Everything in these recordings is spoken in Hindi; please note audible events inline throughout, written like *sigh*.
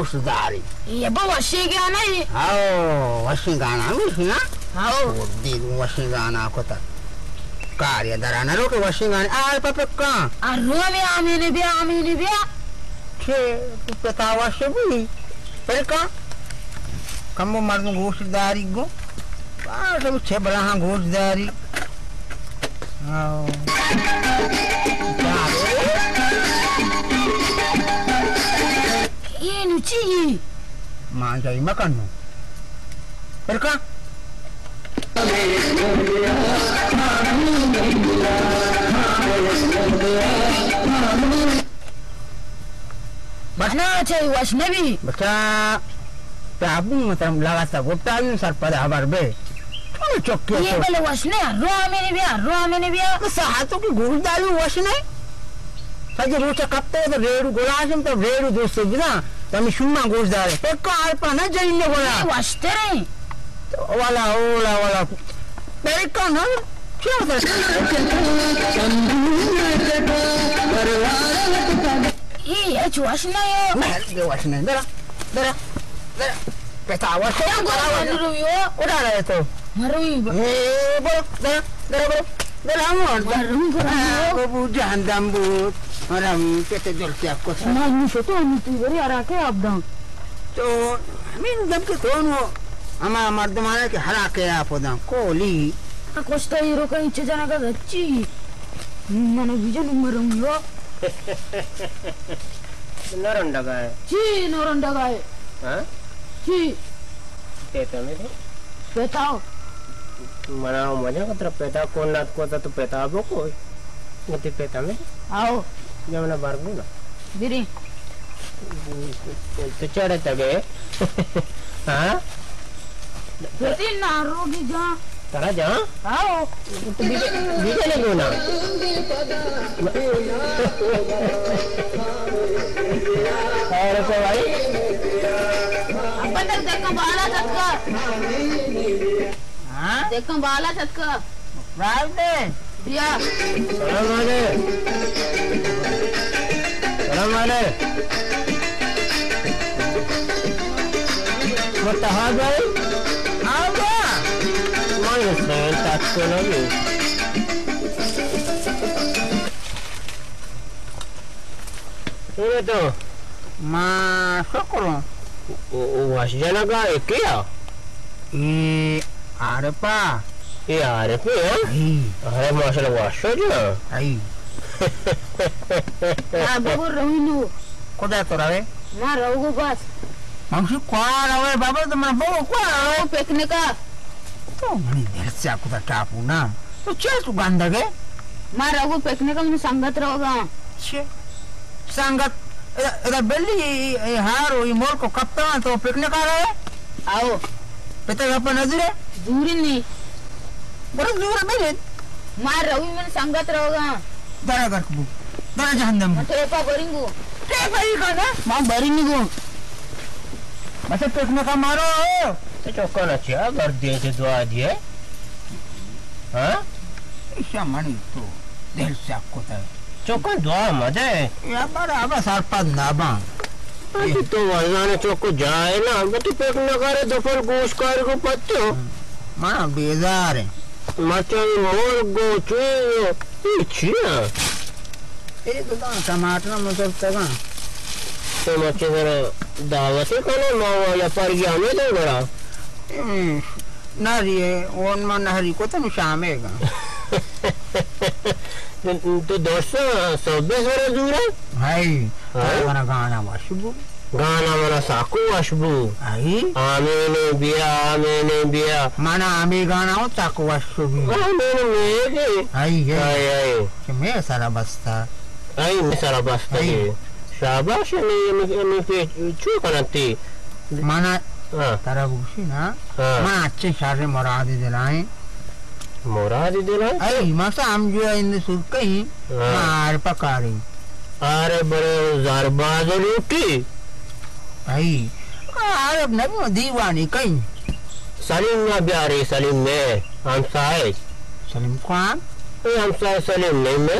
उस दारी ये बो वशिगाना ही हाँ वशिगाना मिस ना हाँ वो दिन वशिगाना कोता कार्य दराना रोके वशिगाने आल पपे कहाँ अरुआ भी आमी ने भी आमी ने भी छे पता भी पर कहाँ कम्बो मर्म घोष दारी गो बाहर से छे बलाहां घोष दारी जाएगी मान जाएगी मैं कर फिर का બસના છે વૈષ્ણવી બસા આબુ તમ લગાતા ગોટાયું સર પર આભાર બે થોડું ચોખ્ખી એ બોલે વૈષ્ણે હરો આમે ને બે હરો આમે ને બે સા તો કે ગુરદાયું વૈષ્ણે સજે રોચા કપતે તો રેડુ ગોળાશમ તો રેડુ દોસ્તે બિના बिना तो हमें शुम्मा घोष दारे फिर का आलपा ना जाइने बोला washtere वाला ओला वाला मेरे का ना क्या होता i ya ci washna yo मैं दे वश नहीं दरा दरा दरा पैसा वश ya go wani ruyo उड़ा रहे तो marumi ba ए बोलो दरा दरा बोलो दरा हम marumi ko ruyo babu jahandam bu orang kita jual tiap kos na ni foto ni tu bari arake abdan तो min dam ke tono ama mardumana ke harake ya podan koli kosta iro ka iche jana ka dacci mana bijan marumi yo beneran dah kan? ci noronda gaye Hah? ci Peta ni tu. betao Mana umumnya kan terpeta konat kota tu peta apa koi? Ngerti peta ni? ao Yang mana baru lah. biri Tu cara tage. Hah? berarti naruh di jana Tara jangan. ao Tu bisa bisa ni guna. Ada apa lagi? अपन तक देखो बाला चटका हाँ देखो बाला चटका रावते दिया Salam ada. Salam ada. Matahal baik. आवा Mana saya tak tahu lagi. Ini tu. ma sokoro Was jana ka ikia. यार अरे माशाल्लाह आश्चर्य आई हाँ बबुर रहिनु कोदा तो ना रहूगो बस मांसु कोआ रवे बाबा तो मैं बहु कोआ रवे पिकनिक का तो मणि देरसा कोदा टापू ना तो छे सु गंदगे मैं रहूगो पिकनिक का मैं संगत रहूगा छे संगत अरे बेली हार ओई मोर को कप्तान तो पिकनिक का रहे आओ पिता अपन नजरे दूरी नहीं bora dura bele मैं रहोगी मैं संगत रहोगा dara garku dara jahandam मैं तेरे पा करेंगू te pai ka na मैं भरेंगी गो masa pikne ka maro Tu cakap nak cia agar dia je dua dia. Ha? isya mani to derse aku ta Cakap dua mada. ya bara aba sarpad na ba Nanti tu wazana cakap jaya na. Betul pek nak kare dafal gosh kare ko patyo. mana bezar hai Macam mor go cuyo. Ichia. ये तो ना टमाटर मतलब तगा तो macam kare dawat kana mau ya pergi ame tu bera. नारी है ओन मन हरी को तो jura. भाई हाँ? हमारा mana saku wasbu. आई Amene biya, amene biya. माना गाना हो चाकू वाशुबु Amene mege. आई है Ay ay. कि मैं सारा बस्ता Ay misara basta Ay. ni. Shabash ni ni ni pe chuka nanti. माना Ha. तारा बुशी ना Ha. माना अच्छे शारे मुराद दिलाए di dalam. आई मसा हम जो इन सुर कहीं Ha. मार पकारी Are bere zarba luti. आई अरे नबी दीवानी कहीं Salim na biari salim me. Am sai. Salim Khan Eh, am sa salim na ime.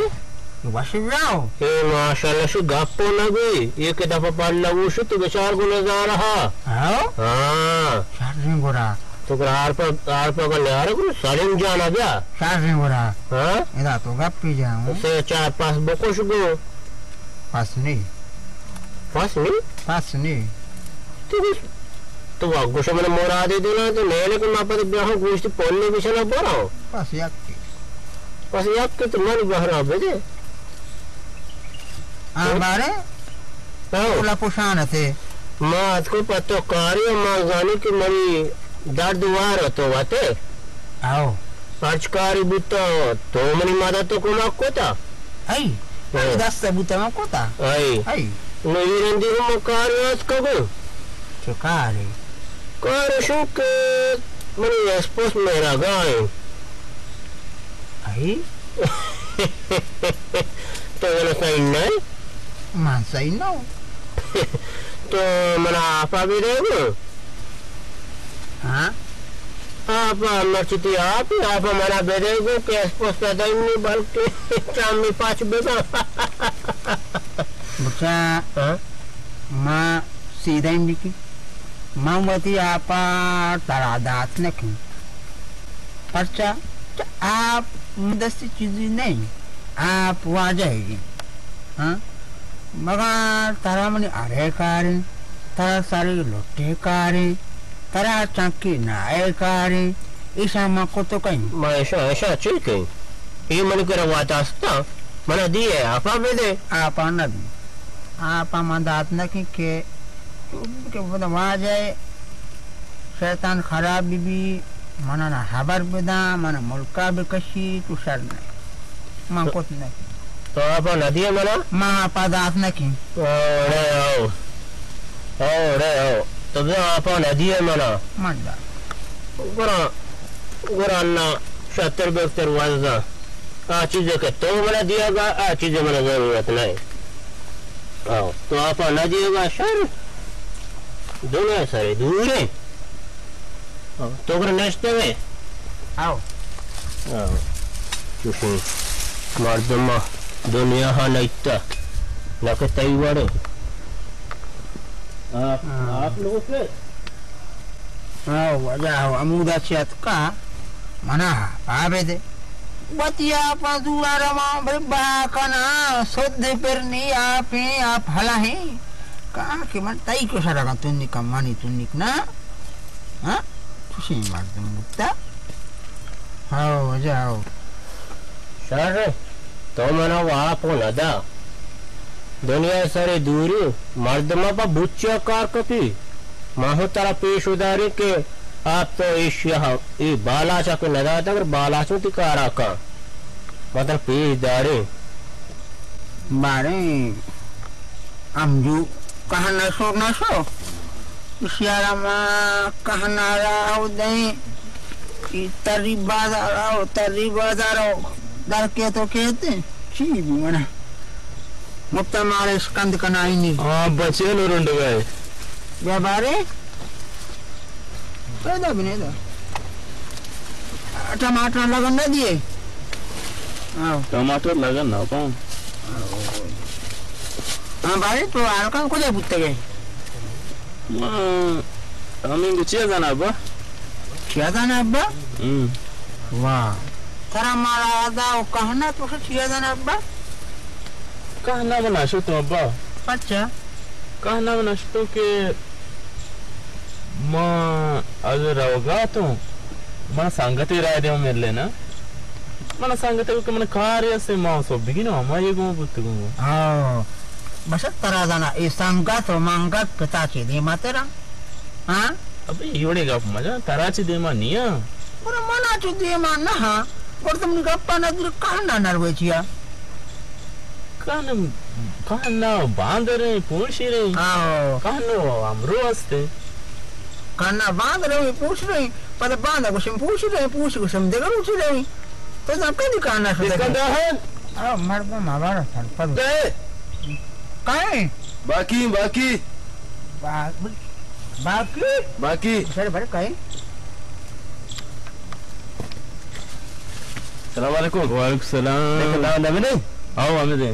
Wasit raw. Eh, masyaallah si gapo na gui. Iya kita papan na usu tu besar guna zara ha. Aw, हाँ शास्त्री गोरा तो आर पर आर पर ले आ रहे को सलीम जाना क्या शास्त्री गोरा हाँ एदा तो गप्पी जाऊँ उसे चार पाँच बको शुगो पासनी पास नहीं पासनी तो बस तो वो गुस्सा मैंने मोरा दे देना तो लेने को ना पता ब्याह गोश्त पोलने भी चला बोरा हो पास के तो मन बहरा बेजे ambare हाँ ula pushana te माँ आज को पतो कार्य माँ जाने की मरी दर्द वार तो वाते aw अर्चकारी बुता तो मनी मादा तो कुमा कोता ai ai dasta butama kota आई ai नवीरंदी हम कार्य आज कगो chukare कार्य शो के मनी एस्पोस मेरा गाय ai तो मैंने सही नहीं। man say no तो मना आपा भी रहेगा ha आप मर्चिती आप आप मना बेरेगो के एस्पोस पैदा ही नहीं बल्कि *laughs* चामी पाँच बेगा bucha हाँ? ma sidai miki ma apa taradat nakin parcha आप दस्ती चीज़ें नहीं आप वहाँ जाएगी हाँ? मगर तारा मने अरे कारे तारा सारे लोटे कारे तारा चाकी नाए कारे ईसा माँ को तो कहीं। मैं ऐसा ऐसा ठीक है ये मन कर वाता था मना दिए आपा बेदे आप नदी। आप मदात न की के के बदा वहाँ जाए शैतान खराब भी mana na habar beda mana mulka be kashi tu shar नहीं मां को नहीं तो आपा न दिए मना मां पदार्थ नहीं अरे आओ अरे आओ तो भी आपा न दिए मना मंदा गुरा गुरा अन्ना सत्तर बहत्तर वाजा आ चीजें के तो मैंने दिएगा आ चीजें मैंने जरूरत नहीं आओ तो आप न दिएगा सर दोनों है सारे दूर है तो फिर नेक्स्ट में आओ आओ कुछ मर्दमा दुनिया हा नहीं लके तई वाले आप आप लोगों के आओ वजा आओ अमुदा चियत का मना आबे दे बतिया पा दुआरा मा बे कना सोदे पर नी आपे आप हला है का मानी तुन्नी ना हाँ खुशी मार तुम मुक्ता आओ वजा आओ सर तो मना वहाँ नदा दुनिया सारे दूरी मर्दमा पा बुच्चा कार कपी माहो तारा पेश उदारी के आप तो यहाँ ये बालाचा के नदा बालाचो ती कारा का मतलब पेश दारी बारे kahana so na so siara ma kahana rao dai itari bazaro tari bazaro dar ke to कहते भी मना मुक्ता मारे स्कंद कना ही हाँ बचे नो రెండు गाय या बारे पैदा भी नहीं था टमाटर लगन न दिए आओ टमाटर लगन ना पाऊँ 말이 또 알간 꼬대 못되게 뭐 아민도 지하잖아 봐 지하잖아 봐? 응와 사람마다 kahana tuh 지하잖아 봐? kahana mana sih tuh apa? kaca कहना बना सकते कि मैं अगर रहोगा तो मैं संगति राय दे मेरे लेना मैं संगति को मैं कार्य से मैं सब बिगिन मैं ये गुम बुत गुम हाँ ಬಸತ್ಪರಾದನ ಈ ಸಂಗಾತ್ ಮಂಗಾತ್ ಪಿತಾಚಿ ಧೀಮಾತಿರ ಆ ಅಬ್ಬೆ ಇವಳಿಗೆ ಅಪ್ಪ ಮಜ ತರಾಚಿ ಧೀಮಾ ನೀಯ ಬರ ಮನಾಚಿ ಧೀಮಾ ನಹ ಬರ್ದಮ್ ನಿಗ ಅಪ್ಪ ನದ್ರು ಕಾಣ ನರ್ವೇಚಿಯ ಕಾಣ ಕಾಣ ಬಾಂದರೆ ಪೂಳ್ಸಿರೆ ಕಾಣ ಅಮ್ರು ಅಸ್ತೆ ಕಾಣ ಬಾಂದರೆ ಪೂಳ್ಸಿರೆ ಪದ ಬಾಂದ ಕುಶಂ ಪೂಳ್ಸಿರೆ ಪೂಳ್ಸಿ ಕುಶಂ ದಿಗ ಉಚಿರೆ ತದ ಕದಿ ಕಾಣ ಸುದ ಕದ ಹ ಮಡ್ಬ ಮಾವಾರ ಸರ್ಪದ काहे बाकी बाकी। बाकी बाकी? बाकी। सर भर काहे सलाम वालेकुम वालेकुम सलाम। ना नबी नहीं? आओ हमें दे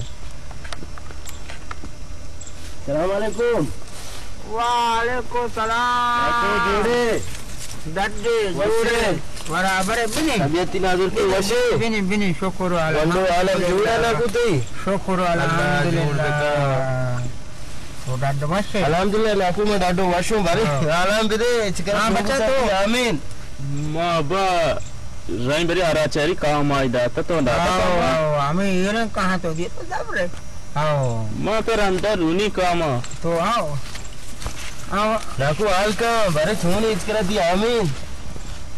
सलाम वालेकुम वालेकुम सलाम। जोड़े दड्डे वशे. जोड़े बराबर है बिनी Tabiat tinadur ke wase. बिनी बिनी शुक्र Wando ala jura na kutai. शुक्र Allah अल्हम्दुलिल्लाह तो दड्ड वशे Alhamdulillah na aku mah dado wasum bari. Ah. Alhamdulillah. Cikar Ah, baca tu. Amin. Ma ba rain beri aracari kaam aida ta to nda ta kaam. आओ हमें ये ना कहाँ तो दिए तो दब रे आओ Ma per anta runi kaam. तो आओ आओ Naku alka bari thuni iskara di amin.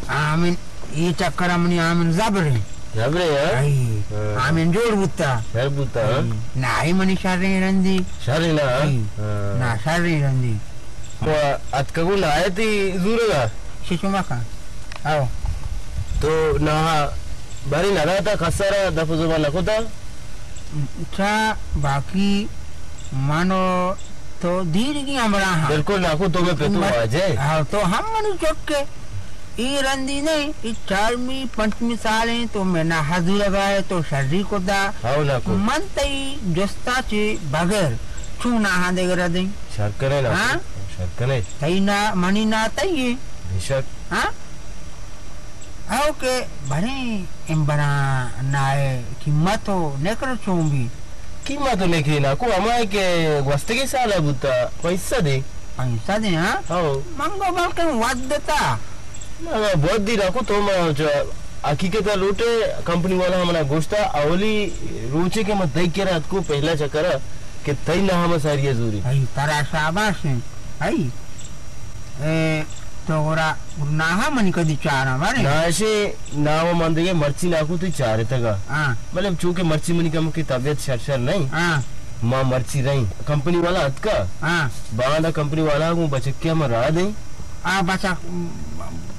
आमीन ये चक्कर हमने आमीन जब रे Jabre ya. आई Ah. आमीन जोड़ बुत्ता Herbuta. नाई मनी शारे रंदी Shari na. ना शारे रंदी Ko at kagu na ayati zuraga. शिशु मका आओ To na bari na rata kasara dafu zuba na kuta. अच्छा बाकी मानो तो धीरे की हमारा हाँ बिल्कुल नाकू तू आ जाए हाँ। तो हम मनु चुप के ई रंदी नहीं ई चारवी पंचमी साल है तो मैं ना हाजू लगाए तो शरीर को दा। आओ नाकू मन तई जोस्ता चे बगैर छू ना हा दे गरा दे। शर्करे ना हाँ? शर्करे तई ना मनी ना तई बेशक। हाँ? आओ के भरे एम बना नाए कीमत हो नेकर चूंबी कीमत लेके नाकू हमारे के वस्ते के साल बुता पैसा दे पैसा दे आओ मंगो बल के वाद देता ना बहुत दी नाकू तो मैं जो आखी के लूटे कंपनी वाला हमारा गोश्ता अवली रोचे के मत देख के रात को पहला चक्कर के तई ना हम सारी ज़रूरी तारा शाबाश है। आई मर्ची नाकू तो चारे हाँ मतलब चूँकि मर्ची मनी का मुझकी तबियत शर नहीं हाँ माँ मर्ची रही कंपनी वाला हत का हाँ बांधा कंपनी वाला को बचक्किया में रहा दे आ बचा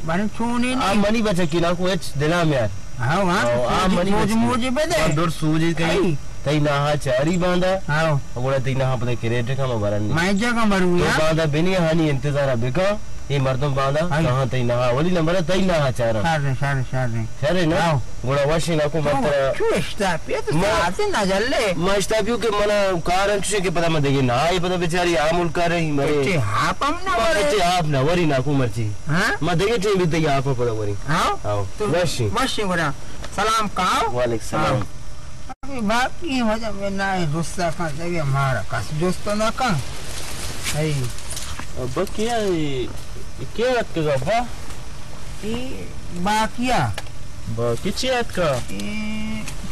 बने छूने आ नहीं मनी बचक्की ना को एच देना में यार हाँ हाँ आ मनी मोज बचकी मोज पे दे और दूर सूझ कहीं तई ना चारी बांधा आओ अगोड़ा तई ना पता किरेट का मबरन नहीं मैं जगह मरू या बांधा बिनी हानि इंतज़ार बिका ये मर्दम बांधा आई। कहाँ तई ना हा वली नंबर है तई ना हा चारा। सारे सारे सारे सरे ना? गोड़ा वाशी ना को मत क्यों इस्ता पे तो आते ना जल्ले। मस्ताबियो के मना कारण से के पता मत देगी ना ये पता बेचारी आमुल कर रही ते मरे। हाप हम ना बच्चे मरे। आप ना वरी ना को मर्ची हाँ? मैं देखे थे भी तई आप पता वरी। आओ। आओ। तो वाशी। बस सलाम काओ वालेकुम सलाम। बाकी मज़ा में ना है का जगह हमारा कस दोस्तों ना का है Abba kiya kiya ka ba? ये बाकिया Ba kichiyat ka.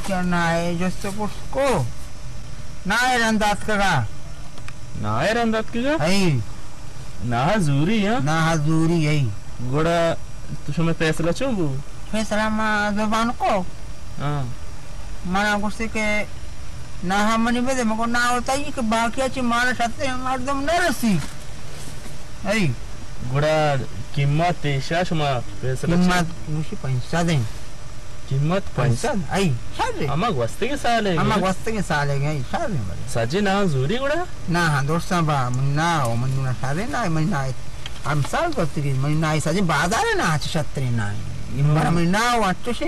क्या ना है दोस्तों को ना है रंदात का ay randat ka ga? है. ना हजूरी है tu shome फैसला चुंबू. फैसला मा जबान को Ah. मना गुस्से के ना हम मनी में मको ना होता ही कि बाकिया ची मारा सत्ते हमार दम न रसी है Goda किम्मत तेशा shuma फैसला कीमत मुशी पैसा दें। किम्मत पैसा? आई शारे Ama gwaste ke sale. अम्मा वस्ते के साले गए शारे बड़े Saje na zuri goda. ना हाँ दोस्ता बा मन ना ओ मन ना सारे ना मन ना हम साल करते की मन ना ऐसा जी बाज़ार है ना आज छत्री ना इम्बर मन ना। वो अच्छे से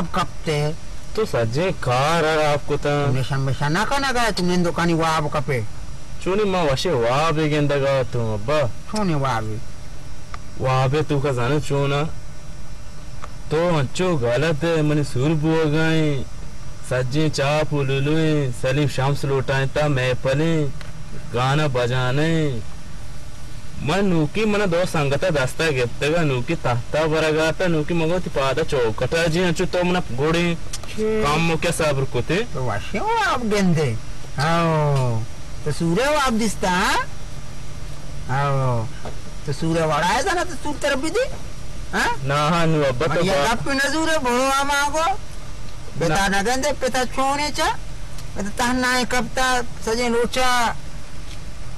आप कपते तो सज्जे कार आपको ता। तुमने संबेसा ना का गया तुमने दुकानी वो आप कपे। चुनी मा वशे वाबे गेंदगा तुम अब्बा। सोने वो आवे वाबे तू का जाने चूना। तो अच्छो गलत है मने सुर बुआ गए। सज्जे चाप उलुलुए सलीम शाम्स लौटाए ता मैं पले गाना बजाने। मन नूकी मन दो संगत दस्ता ಗೆತ್ತಗ ನೂಕಿ ತಹತಾ ಬರಗಾತ ನೂಕಿ ಮಗೋತಿ ಪಾದ ಚೌಕಟ ಜಿ ಅಂಚು तो मन गोड़ी काम क्या साबर कोते तो वाशे वो आप गेंदे आओ तो सूर्य वो आप दिसता हाँ? आओ तो सूर्य वाड़ा है ना तो सूर तरफ भी दी हाँ ना हा नु अब्बा तो ये कप न सूर्य भोवा मागो बेटा न गेंदे पेता छोने चा बेटा तहना है कपता सजे लोचा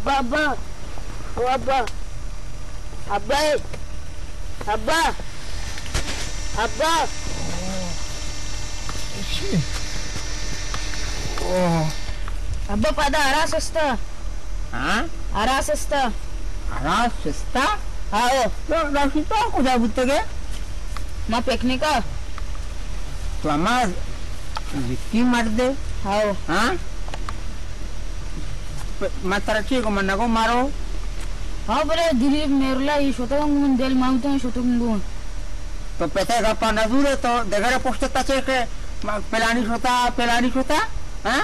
अब्बा अब्बा ओ अब्बा अब्बा अब्बा अब्बा अब्बा पद अराशिस्त अराशिस्त अराशिस्त आओ राशिस्त कुदा बुत्तगे ನಾ ಪೆಕ್ನಿಕ ತ್ವಮ ವಿಕ್ಕಿ ಮಾಡ್ದೆ ಹೌ ಹಾ matarachiko manago maro hao pere dilip merula i shotongun del mountain shotongun तो पैसे का पाना दूर है तो देखे पोस्टता चेक पेलानी होता पेलानी होता हाँ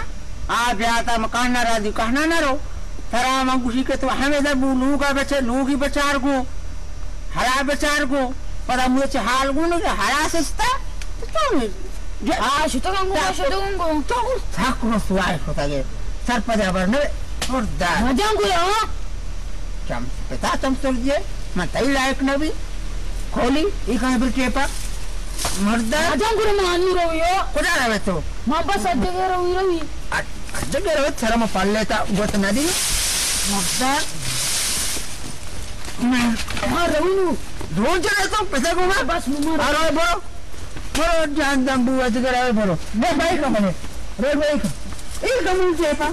आ जाता मकान ना रहा कहना ना रो थरा मंगुशी के तो हमें जब लू का बचे लू की बेचार को हरा बेचार को पर मुझे चहाल गुन के हरा सस्ता तो क्या में आ शुतोगंगो शुतोगंगो तो था को सुवाय होता के सर पर जाबर ખુરદાર મજાંગુલો ચમસ પિતા ચમસુરજીએ મતઈ લાયક નવી ખોલી ઈ કઈ બી ટેપા મર્દા મજાંગુરો માનુ રવિયો ખુદા રવે તો માં બસ અજગે રવિ રવિ અજગે રવે શરમ પલ્લેતા ગોત નદી મર્દા માં રવિનું રોજ રહેતો પિતા ગુમા બસ મુમર અરે બોલો બોલો જાન દંબુ અજગે રવે બોલો બે બાઈક મને રે bike E કમું ટેપા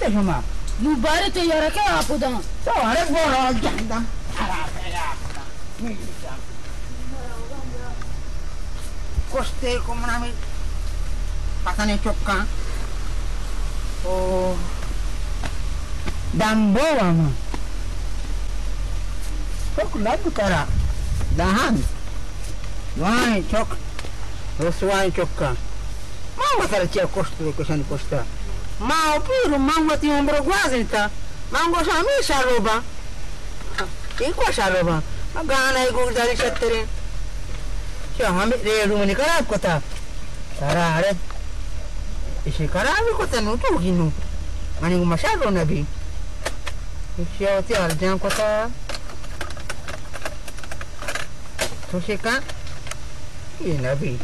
de şuma mübarek yara ke apudan to are bora janda koste komna me patane chokka o dambo ama çok lagu kara dahan vay çok rosvay chokka mama tara tia kostu ko san kosta ma puro mama ti ombro guazinta mango sa mi saroba iko saroba magana iko dari shatere kya hami re rumani kara kota tara are ishi se mi kota no to ginu mani ma saro nabi kya ti arjan kota to shika ye nabi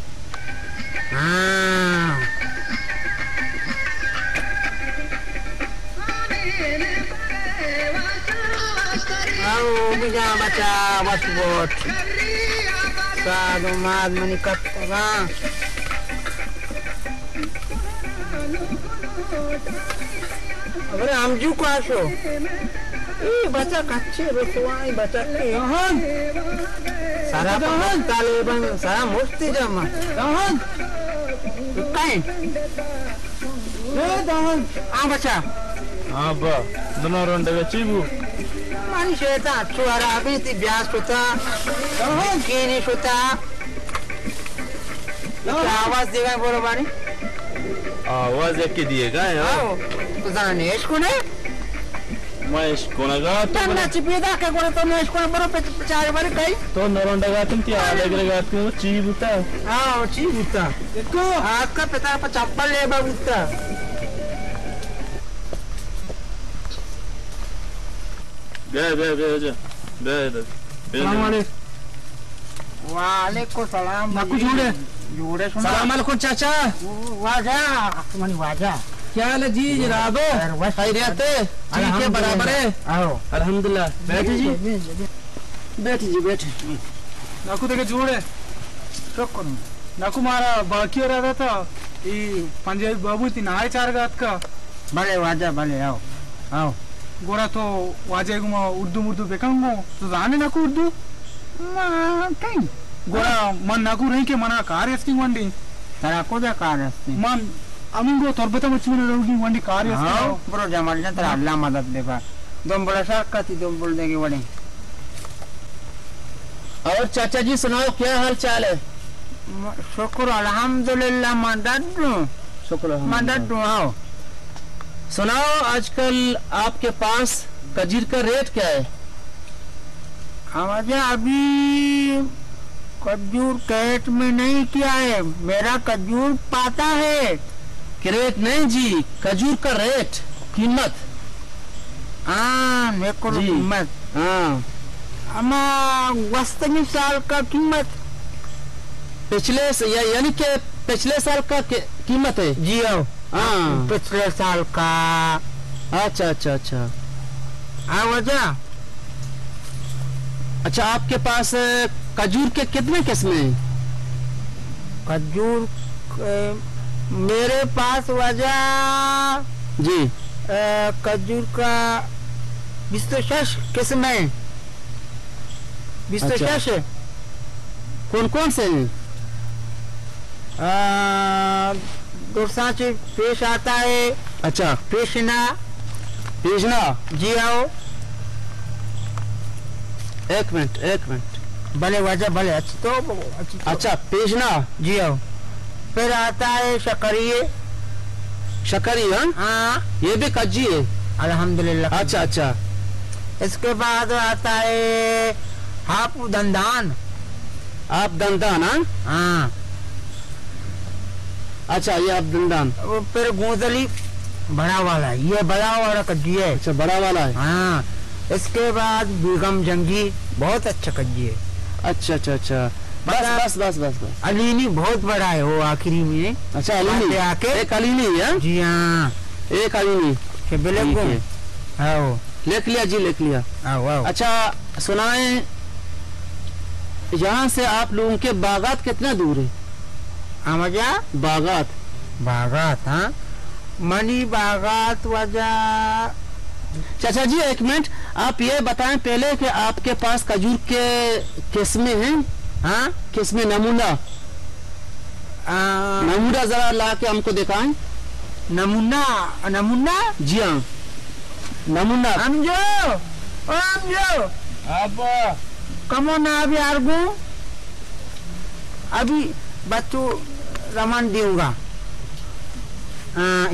ah baca wasbot. Sado mad manikat ka. अरे आमजू को आशो ए बच्चा कच्चे रसवाई बच्चा के यहन सारा पहन ताले बन सारा मुस्ती जमा दहन काय ए दहन आ बच्चा అబ్బా దున్న రెండు చీపు माणूस येतात चुहारा बी ती ब्यास होता केनिश होता इतका आवाज दे काय बरोबर आवाज एके दिए काय हो तुझा नेश कोण आहे महेश कोणागा त्यांनाची पिदा काय कोण तो नेश कोण बरोबर चार बरे काही तो नरोंडगातून ती आलेग्रेगातून चीबुता हा ची बुत्ता एको हात का पेता पर चप्पल ले बा बुत्ता बे बे बे जा बे बे वालेकुम सलाम। नाकू जोड़े। जोड़े सुना। सलाम अलैकुम चाचा। वाजा। मनी वाजा। क्या हाल है जी जनाब खैरियत ठीक है बराबर है? आओ। अल्हम्दुलिल्लाह। बैठे जी। बैठ जी बैठ नाकू देखे जोड़े शुक्र नाकू मारा बाकी हो रहा था। ये पंजाबी बाबू थी नाय चार गात का। भले वाजा भले आओ। आओ। गोरा तो वाजे गुमा उर्दू मुर्दू बेकंगो तो जाने नाकू उर्दू? कहीं? गोरा मन नाकू रही के मना कार एस्किंग वंडी तरा को दे कार असते मन अमिंगो तोरबता मच्छी में रोगी वंडी कार हाँ बरो जमाल ना तेरा अल्लाह मदद दे बा दम बड़ा साका थी दम बोल देंगे बड़े और चाचा जी सुनाओ क्या हाल चाल है शुक्र अल्हम्दुलिल्लाह मदद दो शुक्र मदद दो आओ सुनाओ आजकल आपके पास कजीर का रेट क्या है आवाजा अभी कजूर कैट में नहीं किया है मेरा कजूर पाता है क्रेट नहीं जी खजूर का रेट कीमत। हाँ मेरे को जी। कीमत। हाँ। वस्तनी साल का कीमत। पिछले या, यानी कि पिछले साल का के- कीमत है। जी हो हाँ। पिछले साल का। अच्छा अच्छा अच्छा। आवाजा अच्छा आपके पास खजूर के कितने किस्में हैं? खजूर मेरे पास वजह जी। खजूर का विस्तोशश किस्म है विस्तोशश कौन कौन से हैं? पेश आता है। अच्छा। पेशना। पेजना जी आओ। एक मिनट एक मिनट। भले वजह भले अच्छी तो अच्छी तो। अच्छा पेजना जी आओ। फिर आता है शकरिए शकरी हाँ? हाँ। ये भी कज्जी है। अल्हम्दुलिल्लाह। अच्छा अच्छा। इसके बाद आता है हापू दंदान। आप दंदान हाँ? हाँ। अच्छा ये आप दंदान। फिर गोदली बड़ा वाला है। ये बड़ा वाला कज्जी है। अच्छा बड़ा वाला है। हाँ। इसके बाद बेगम जंगी बहुत अच्छा कज्जी है। अच्छा अच्छा अच्छा। बस बस बस बस बस। अलीनी बहुत बड़ा है वो आखिरी में। अच्छा अलीनी। आके एक अलीनी है जी हाँ। एक अलीनी। के बिले ठीक को है। हाँ वो। लिख लिया जी लिख लिया। आओ आओ अच्छा सुनाए। यहाँ से आप लोगों के बागात कितना दूर है? आमजा बागात। बागात हाँ। मनी बागात वजह चाचा जी एक मिनट। आप ये बताएँ पहले कि आपके पास खजूर के किस्में हैं? हाँ? किस्में नमूना। आ, नमूना जरा ला के हमको दिखाएँ। नमूना? नमूना? जी हाँ। नमूना। समझो समझो अब कमो ना अभी आर्गू। अभी बच्चों रमन दूँगा हाँ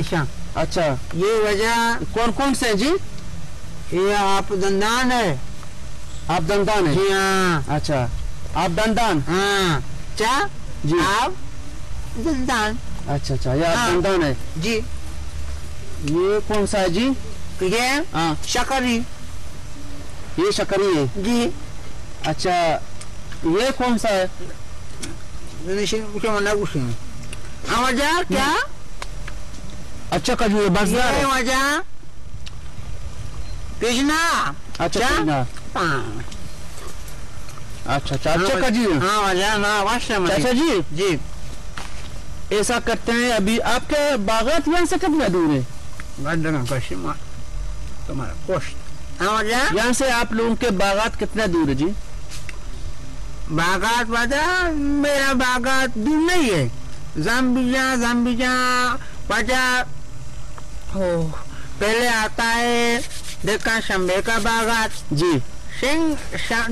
अच्छा ये वजह कौन कौन से हैं जी? ये आप दंदान है। आप दंदान है? जी हाँ। अच्छा। आप दंदान हाँ। चा? जी। आप? दंदान अच्छा अच्छा ये हाँ। दंदान है। जी। ये कौन सा है जी? ये हाँ। शकरी। ये शकरी है। जी। अच्छा ये कौन सा है? क्या? अच्छा खजूर है, बस ये वजह कृष्णा। अच्छा कृष्णा। हाँ। अच्छा अच्छा अच्छा खजूर है। हाँ वजह ना वाशम चाचा जी। जी। ऐसा करते हैं अभी आपके बागात यहाँ से कितना दूर है? तुम्हारा पोस्ट। हाँ? यहाँ से आप लोगों के बागात कितना दूर है जी? बागात वजह मेरा बागात दूर नहीं है। जाम्बिजा जाम्बिजा वजह हो पहले आता है देखा शंबे का बागात जी। सिंह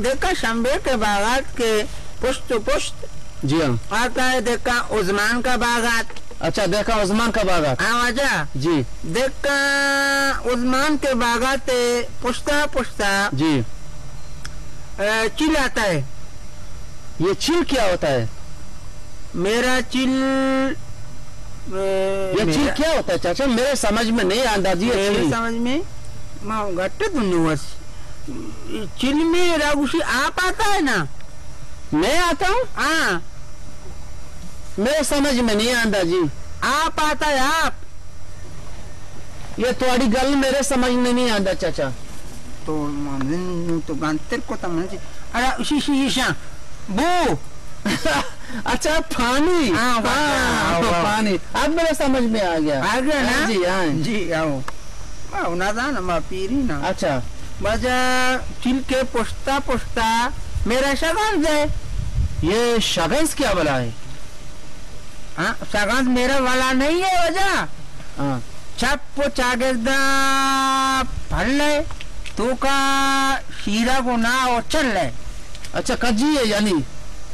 देखा शंबे के बागात के पुष्ट पुष्ट। जी हाँ। आता है देखा उजमान का बागात। अच्छा देखा उस्मान का बागात। हाँ वजह जी। देखा उस्मान के बागात पुष्टा पुष्टा। जी। चिल आता है। ये चिल क्या होता है? मेरा चिल ये चिल क्या होता है चाचा? मेरे समझ में नहीं आता जी मेरे समझ में माँ घट दुनिवर्स चिल में रागुशी आप आता है ना? मैं आता हूँ? हाँ। मेरे समझ में नहीं आता जी। आप आता है आप। ये थोड़ी गल मेरे समझ में नहीं आता चाचा। तो तो गांतर को तमन अरे शीशी शीशा बू। अच्छा पानी। हाँ, हाँ, वाह, वाह। पानी। अब मेरे समझ में आ गया। आ गया ना? हाँ जी हाँ। जी आओ। आओ ना था ना माँ पीरी ना। अच्छा। बजा चिल के पोस्ता पोस्ता मेरा शगान है। ये शगंस क्या बला है? हाँ मेरा वाला नहीं है वजह हाँ। छप्पो चागेदा फल्ले तू का शीरा को ना वो चल ले। अच्छा कज्जी है यानी?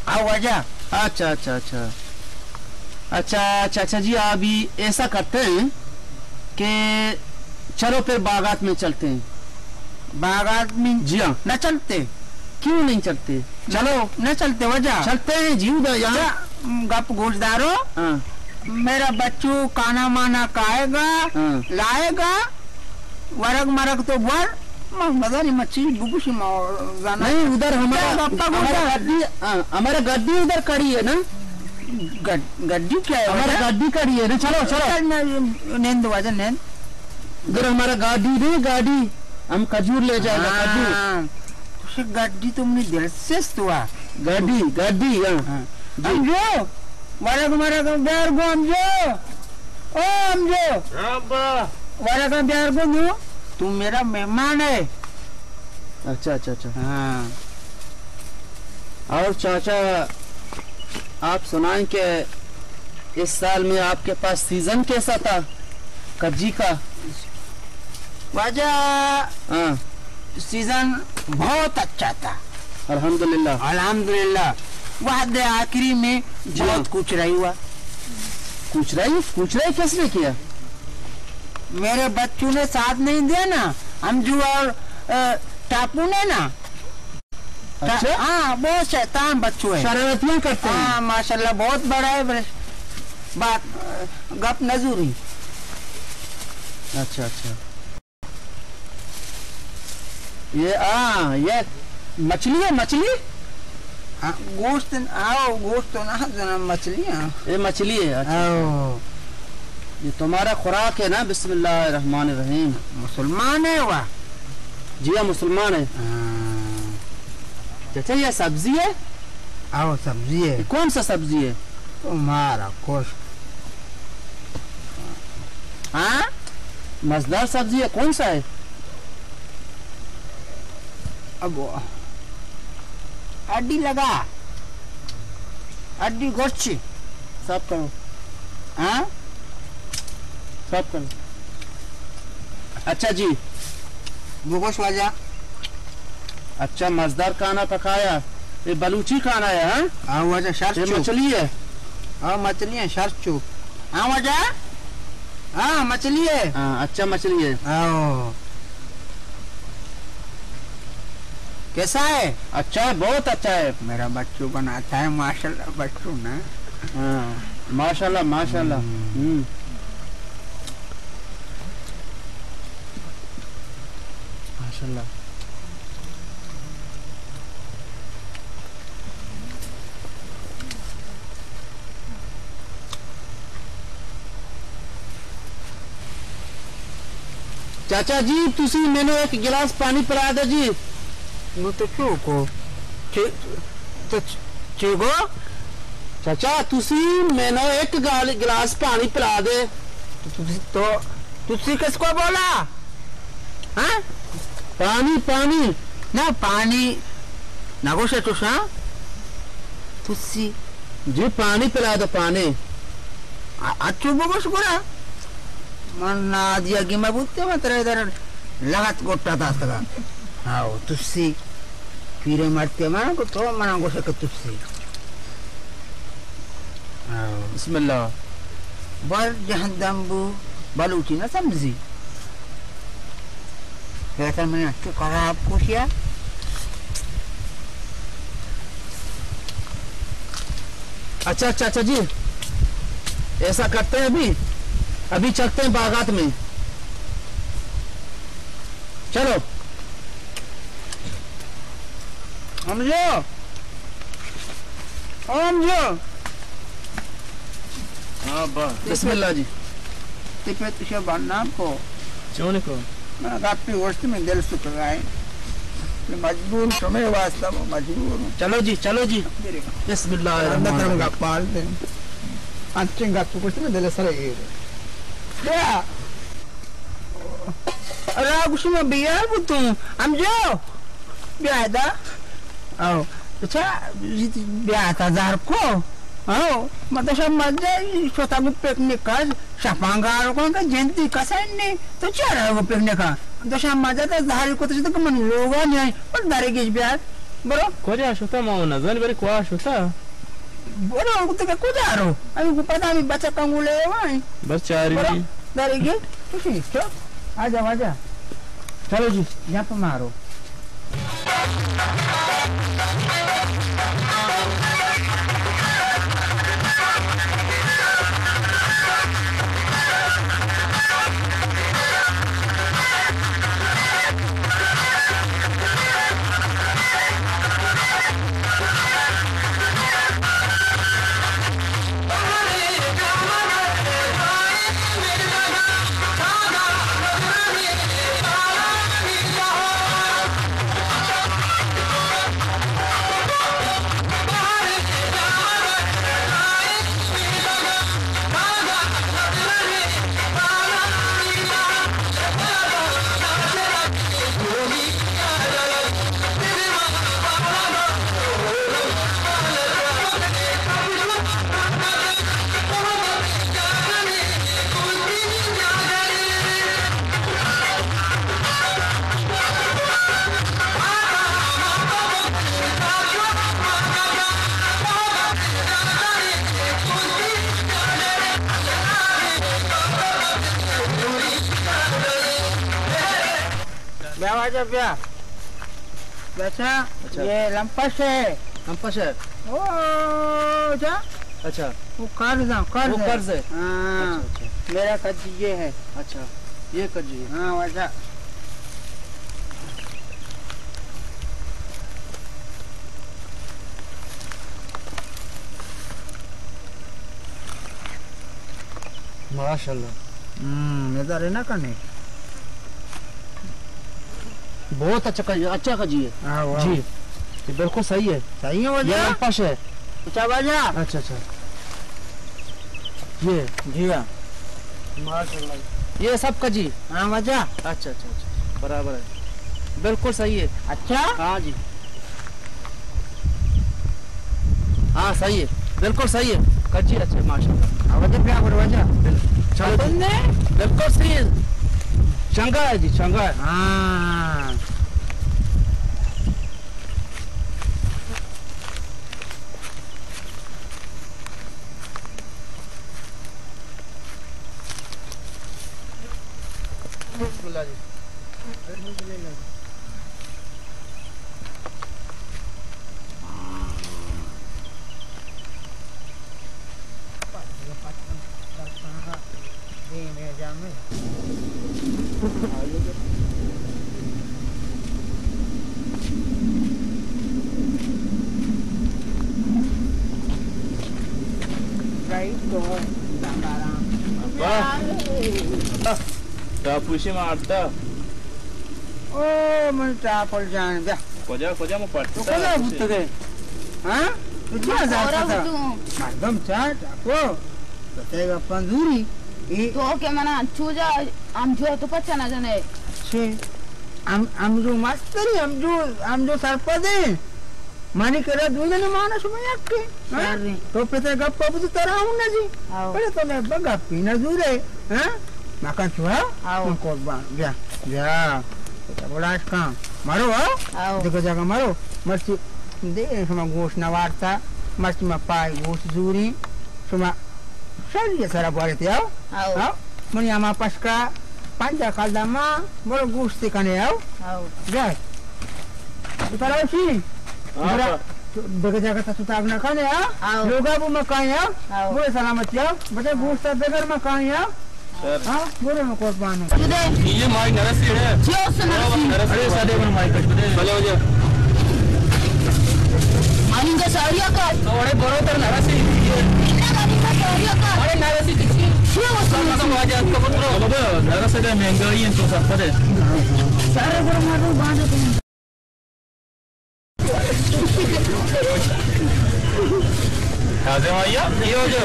आ वजह अच्छा अच्छा अच्छा। अच्छा चाचा जी अभी ऐसा करते हैं कि चलो फिर बागात में चलते हैं। बागात आदमी जी हाँ न चलते। क्यों नहीं चलते? चलो। न चलते वजह। चलते हैं जी यहाँ गप घोषदारो। हाँ। मेरा बच्चू काना माना खाएगा हाँ। लाएगा। वरग मरग तो बर नहीं मच्छी बुकुशी नहीं उधर हमारा गड्डी हाँ, हमारा गड्डी उधर खड़ी है ना? गड- गड्डी क्या है हमारा? गड्डी खड़ी है ना? चलो चलो। नींद नींद। उधर हमारा गाड़ी नहीं गाड़ी हम खजूर ले जाएगा खजूर। हाँ, तुझे गड्डी तुमने दिल से हुआ गाड़ी गाड़ी हाँ। समझो वरग मरग बैर गो समझो ओ समझो अब्बा वरग बैर गो दू तुम मेरा मेहमान है। अच्छा अच्छा अच्छा। हाँ। और चाचा आप सुनाएँ कि इस साल में आपके पास सीज़न कैसा था? कब्जी का? वजह हाँ। सीज़न बहुत अच्छा था। अल्हम्दुलिल्लाह। अल्हम्दुलिल्लाह। वाद आखिरी में बहुत कुछ रही हुआ। पूछ रही पूछ रही किसने किया? मेरे बच्चों ने साथ नहीं दिया ना। हमजू और टापू ने ना। अच्छा। हाँ बहुत शैतान बच्चों है। शरारतियाँ करते हैं। हाँ माशाल्लाह बहुत बड़ा है बात गप नजूरी अच्छा अच्छा। ये आ ये मछली है मछली? हाँ, गोश्त आओ गोश्त तो ना जना मछलियाँ ये मछली है अच्छा। आओ। ये तुम्हारा खुराक है ना बिस्मिल्लाह रहमान रहीम मुसलमान है वह। जी हाँ मुसलमान है। हाँ, चाचा ये सब्ज़ी है? आओ सब्ज़ी है। कौन सा सब्ज़ी है? तुम्हारा खुश हाँ? मजदार सब्ज़ी है कौन सा है? अब वो। हड्डी लगा। हड्डी गोश्त सब करो। हाँ? सब करो। अच्छा जी वो गोश्त वजह अच्छा मजदार खाना पकाया ये बलूची खाना है हाँ? हाँ वजह शर्त ये मछली है। हाँ मछली है शर्त चूक। हाँ वजह हाँ मछली है। हाँ अच्छा मछली है। आओ। कैसा है? अच्छा है बहुत अच्छा है। मेरा बच्चू बना अच्छा है माशाल्लाह बच्चू ना। हाँ, माशाल्लाह माशाल्लाह। हम्म। हम्म। माशाल्लाह। चाचा जी तुसी मैंने एक गिलास पानी पिला दो जी। No to piłko. Czy, to, czego? चाचा तुसी मैंने एक गिलास पानी पिला दे। तो तुसी तो किसको बोला? हाँ? पानी पानी। ना पानी। ना कुछ है तुष जी पानी पिला दो पानी। मन ना दिया कि मैं बुद्धि मैं तेरे इधर लगत हाँ तुसी फिर मरते मैं को तो मना को से तुझसी। हाँ बिस्मिल्लाह। बर जहदम्बू बलूची ना समझी। कहता मैंने अच्छू करा आपको किया। अच्छा चाचा जी। ऐसा करते हैं अभी। अभी चलते हैं बागात में। चलो। समझो? समझो? हाँ बस। बिस्मिल्लाह जी। तिपे तुझे बनना को? चोने को? मैं आपकी वस्त में दिल सुख रहा है। मैं मजबूर तुम्हें वास्ता में मजबूर हूँ। चलो जी चलो जी। बिस्मिल्लाह अंदर तरम का पाल दे। अच्छे का तू कुछ में दिल सरे ये। क्या? राग उसमें बियार बुतू हम जो बियादा तो चार है वो पिकनिक का तो शाम मज़ा तो धारी को तो तो मन लोगा नहीं पर दारे के ब्याज बरो कोरी आशोता माओ nadhani bari kwa आशोता bora kutaka kudaro ami kupata mi bacha kangu lewa बस चार ही ge tushi to आ जाओ आ जाओ चलो जी जंप मारो बेटा अच्छा। ये लंपस है। कंपस है? ओ जा। अच्छा। वो कर्ज कर्ज वो है। कर्ज है? हाँ। अच्छा मेरा कर्ज ये है। अच्छा। अच्छा ये कर्ज है। हाँ वैसा। माशाल्लाह। हम्म इधर है ना कने बहुत अच्छा कर्ज अच्छा कर्ज है। हाँ जी। ये बिल्कुल सही है। सही है ये कंपस है। अच्छा वजह अच्छा अच्छा। ये। जी हाँ। माशाल्लाह। ये सब का जी हाँ वजह अच्छा अच्छा अच्छा। बराबर है। बिल्कुल सही है। अच्छा? हाँ जी। हाँ सही है। बिल्कुल सही है। कच्ची अच्छे माशाल्लाह। हाँ, वजह क्या बोल वजह चलो बिल्कुल सही है। चंगा है जी चंगा है हाँ Tapushi marta. ओ मन टापल जान द्या Koja koja mo तू patta. कसा बुटते हा तुझ्या जायचं मर्दम चा टाको प्रत्येक आपण जुरी ही तो के मना चूजा आम जो है तो पता ना जाने छे आम आम जो मास्टर ही आम जो आम जो सरपंच है मानी कर दो जने माना सुमय आपके तो पैसे गप गप से तरह हूँ ना जी पहले तो मैं बगा पीना ज़रूर है हाँ मैं कहाँ छु हाँ कौन बा जा जा तो बोलास का मारो आओ देखो जगह मारो मर्ची दे हम गोश ना वारता में पाई गोश जूरी सुमा शरीर सारा बोले आओ आओ मुनिया मा panjang kaldama bol gusti kan ya. Au. Gas. Kita lawan sini. Apa? Bekerja kata sudah agna kan ya. Yoga bu makan ya. Boleh selamat ya. Betul gusta begar makan ya. हाँ बोलो ना कोर्बान ये माइक नरसी है अरे सादे बन माइक चलो बजे माइक का साड़िया का तो बड़े बड़ो तर नरसी किसी. जियो sama sama aja ke putra. Baba, nरसी dah menggai yang tu siapa deh. सारे बड़े मारो बांधो तुम Hazem ayah, iya aja.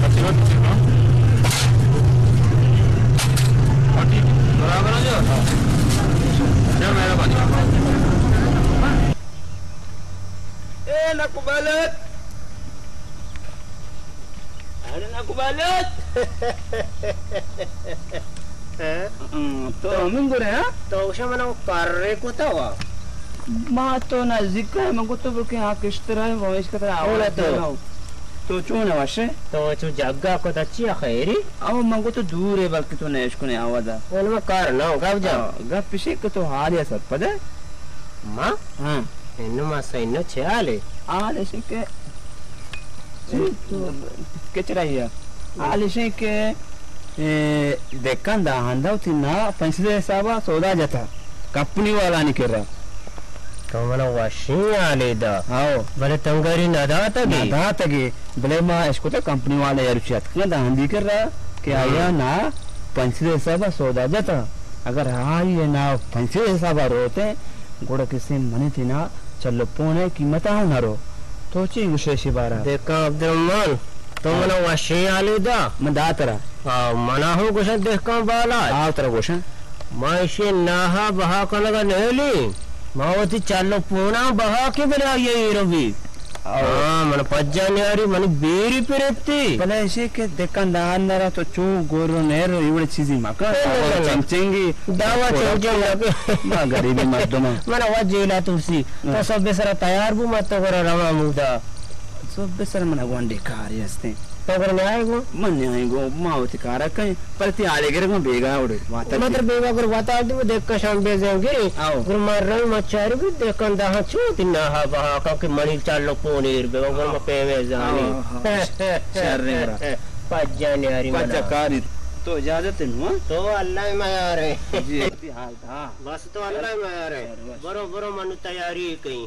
Hati hati, ha? Hati, beraber aja. Ya, merah banyak. *laughs* Tu minggu deh, ha? तो उसे मैंने वो कार्य को था वो माँ तो नज़दीक है मगर तो बोल के किस तरह है वो इसका तरह आवाज़ तो। हो तो चून वाशे तो चु जग्गा को तच्ची खैरी अव मंगो तो दूर है बल्कि तो नेश को ने आवादा उनमें कार ना गब जा गप पिशे को तो हाल या सब पदा माँ हाँ देखन ना पैसे हिसाबा सौदा जाता कंपनी वाला नहीं कर रहा तो वशी आले दा तंगरी नदा तगी ना तगे भले माँ इसको तो कंपनी वाले यार दांडी कर रहा कि आया ना पंचले हिसाब सौदा जाता अगर हाँ ये ना पंचले हिसाब रोते गोड़ा किसी मनी थी ना चलो पुणे कीमत आओ ना रो तो ची से सिबारा देखा अब्दुलरहमान तो मना वशे आले दा। मन दा तरा। आ मना हो कुछ देखा बाला। बहा तरा गोशन माइशी नाहा మన పజ్జాన్యారి మన ಬೇರೆ ಬೇರೆ ಎತ್ತಿ ಪಲೇಶಿ ಕೆ ದೆಕ್ಕಂದ ಆಂದರ ತೊ ಚೂ ಗೋರು ನೇರು ಇವಳ ಚೀಜಿ ಮಕ. ಚಂಚಂಗಿ दावा ಚಂಚಂಗಿ ಮಾ ಗರೀಬಿ ಮದ್ದಮ. ಮನ ವಾ ಜೇಲಾ ತುಸಿ ತೋ ಸಬ್ ಬೇಸರ ತಯಾರ್ ಬು ಮತ್ತ ಗರ ರಮ ಮುದಾ सब बेसर मन गोंडे कार्य हस्ते तो कर न्याय को मन न्याय गो मावती कार कहीं परती आले गिर में बेगा उड़े वाता मतलब बेवा कर बता दे देख के शाम बे जाएँगे आओ गुरु मार रही मचारी भी देखन दहा छु तिन्ना हा बहा का के मणि चालो पोनीर बेवा गुरु में पेवे जानी शर रे मेरा। पज्जान्यारी पच्चा मना कारी तो इजाज़त है नुआ तो अल्लाह में आ रहे जी हाल था बस तो अल्लाह में आ रहे बरो बरो मनु तैयारी कहीं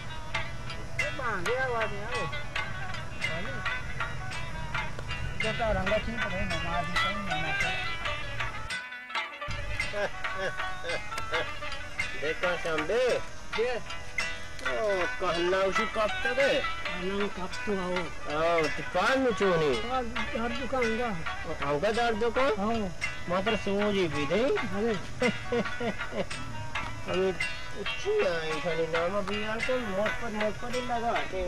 Kita orang lagi pernah nama di sini nama देखा सांबे ये ओ कहना उसी कप तक है कहना कप तो आओ आओ दुकान में चोनी हर दुकान का आओगा दार दुकान हाँ वहाँ पर सोजी भी नहीं अरे हम ઉચ્ચી ખાલી નામ બિહાર તો મોટ પર મોટ પર લગા તે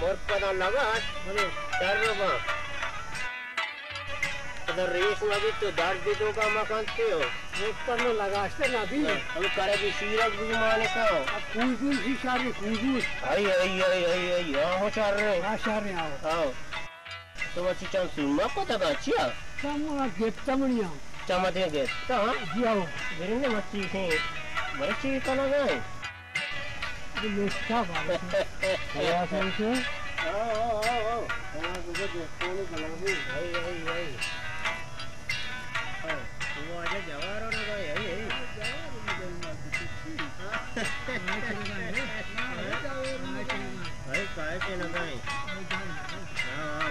મોટ પર લગા મને ચાર રૂપા અદર રેસ માં બી તો દાર દીધો કા મકાન થયો મોટ પર નો લગા છે ના બી હવે કરે બી સીરક બી માને કા કુજુલ સી સારી કુજુલ આઈ આઈ આઈ આઈ આઈ આ હો ચાર રે આ ચાર રે આવો આવો તો પછી ચાલ સી મકો તગા છીયા તમ ગેટ તમણિયા ચમતે ગેટ તો હા જી આવો ઘરે ને મસ્તી છે Baitu kalau guys. Ini siapa? Saya sangsi. Oh oh oh oh. Saya juga telefon kalau ni. Hai hai hai. Oh, tu aja jawab orang kau ya. Hai hai. Jawab orang kau macam tu. Hai kau ke nak kau? Oh.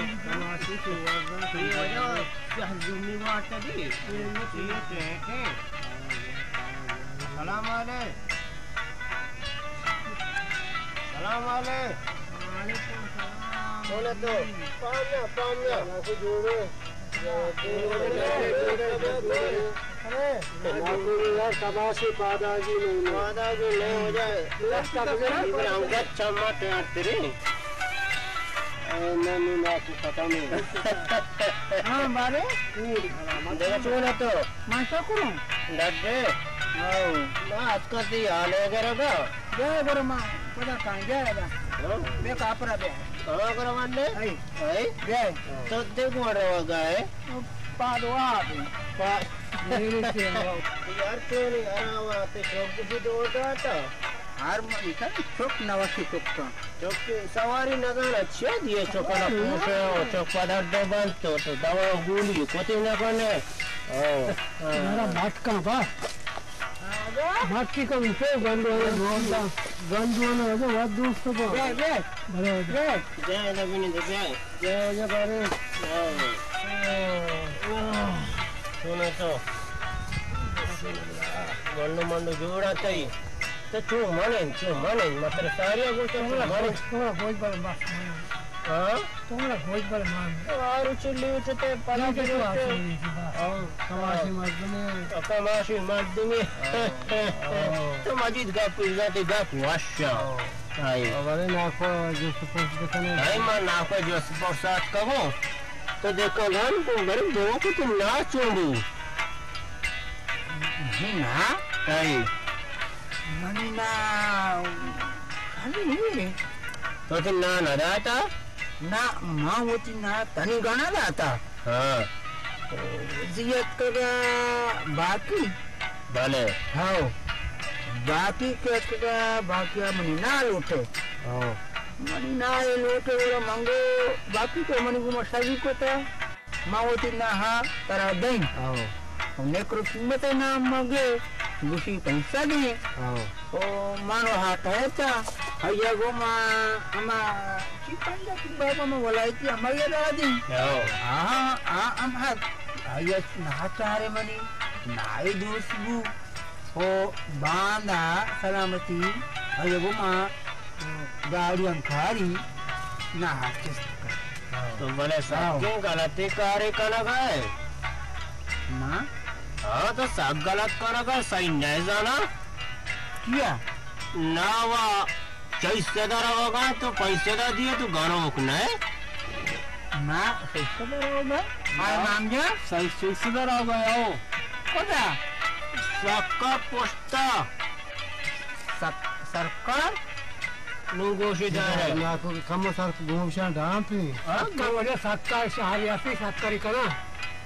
Kalau asyik tu, apa tu? Zumi nga tadi. Iya tete. Salam ale. Salam ale. Mana tu? Pamnya, pamnya. Aku juru. समासी पादाजी नहीं पादाजी नहीं हो जाए चम्मच तेरी नहीं नहीं पता नहीं हाँ बारे देखो चोर है? तो मैं क्या करूँ डर दे माँ आजकल तो हाल है करो का क्या करो माँ पता कहाँ क्या है। ना हाँ। मैं कहाँ पर अभी हाँ करो मान ले आई। आई। क्या तो देखो अरे वो गाय पाद वो आप पाद यार तेरे यार वो आते शौक भी तो होता था હારમાં વિચાર ચોક નવાસી ચોક ચોક સવારી નગર છે દીએ ચોકનો પૂછે ચોક પદાર દો બંધ તો તો દવા ગોલી કોતી ન કોને ઓ મારા માટકા બા માટકી કો વિશે ગંદો ગંદો ગંદો ને હજુ વાત દૂર તો બા બે બે બરાબર બે જય નવીન દે જય જય જય બારે સુનો તો ગંડો મંડો જોડા થઈ मात्र सारी गोष्ट तू मने थोड़ा भोज बल बस हाँ थोड़ा भोज बल मान वारू चिल्ली उठते पला के कमाशी मर्दने Akamashi mardumi. To majid gapu izati gapu washa. Ai. अरे नाको जो सपोर्ट देखने Ai ma na ko jo sport sat kamo. तो देखो गान को गरीब दो को तुम ना चोंडू ना आई मनीना अरे तो तुम ना ना दाता ना माँ होती ना तनी गाना दाता हाँ जियत कदा बाकी भले हाँ बाकी के कदा बाकी मनी ना लूटे हाँ मनी ना ये लूटे वो मंगो बाकी को मनी को मसाजी को था माँ होती ना हाँ तरा दें हाँ नेक्रो कीमत ना मगे गुशी पैसा दे हाँ। ओ मानो हाथ है ता हया गो मा अमा चिपंजा की बाबा में बोलाई थी हमारे दादी हाँ। हाँ हाँ हम हाथ हया ना चारे मनी नाई दोस्तबू ओ बांधा सलामती। हया गो मा गाड़ी अंखारी ना हाथ किस तो भले सब क्यों गलती करे कना गए माँ तो सब गलत करोगा सही नहीं जाना क्या ना वा रिश्तेदार होगा तो पैसे दा दिए तू गाना होकना है ना रिश्तेदार होगा मारा नाम क्या सही रिश्तेदार होगा यो कोटा सबका पोस्ता सब सरकार नुगोशिदार याको कम सर घूमशा डांपी अब गवड़े सत्ता शहर यासी सत्कारी करा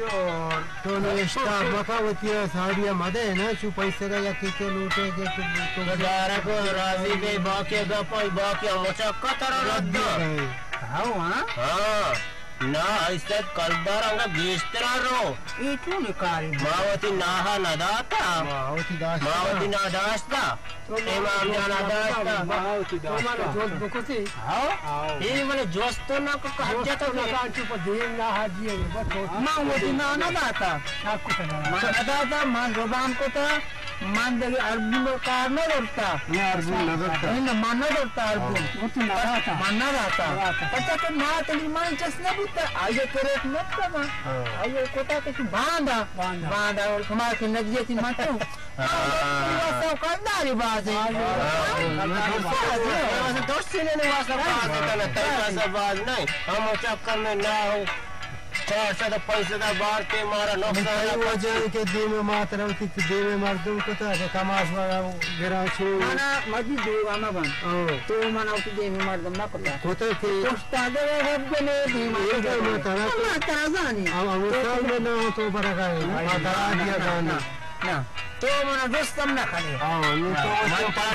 है जो दोनों स्टाफ मकावती है साड़ियाँ मदे है ना चु पैसे का या किके लूटे के तो गजारा को राज़ी पे बाकी गपाई बाकी मोचा कतर रद्द हाँ हाँ हाँ ना ऐसे कलदार अंगा बेचतरा रो ये क्यों निकाली मावती नाहा नदाता मावती दास मावती नादास्ता माने जोस्त तो को ना ना बस हो मावती ना ना दाता सब कुछ ना मान मान को था मान अर्जुन न डरता अर्जुन नहीं डरता अर्जुन वो तो ना था मानना रहता पता तो माँ तेरी माँ चसना बुता आइए तेरे एक मत कमा आइए कोटा के बांधा बांधा। और तुम्हारे के की मत तू सब बात है दोस्त से लेने बात है ना से बात नहीं हम चक्कर में ना हो चार सौ पैसे का बार के मारा नुकसान वजह के दे में मात्र की दे में मार दूँ को तो कमास वाला गिरा छू ना मजी दो आना बन तो मना उस दे में मार दम ना कोता कोता थे कोस्ता दे हब ने दे मार दे में तरा ना तरा जानी में ना हो तो बड़ा का तरा गाना ना तो ना हाँ नु तो मन पास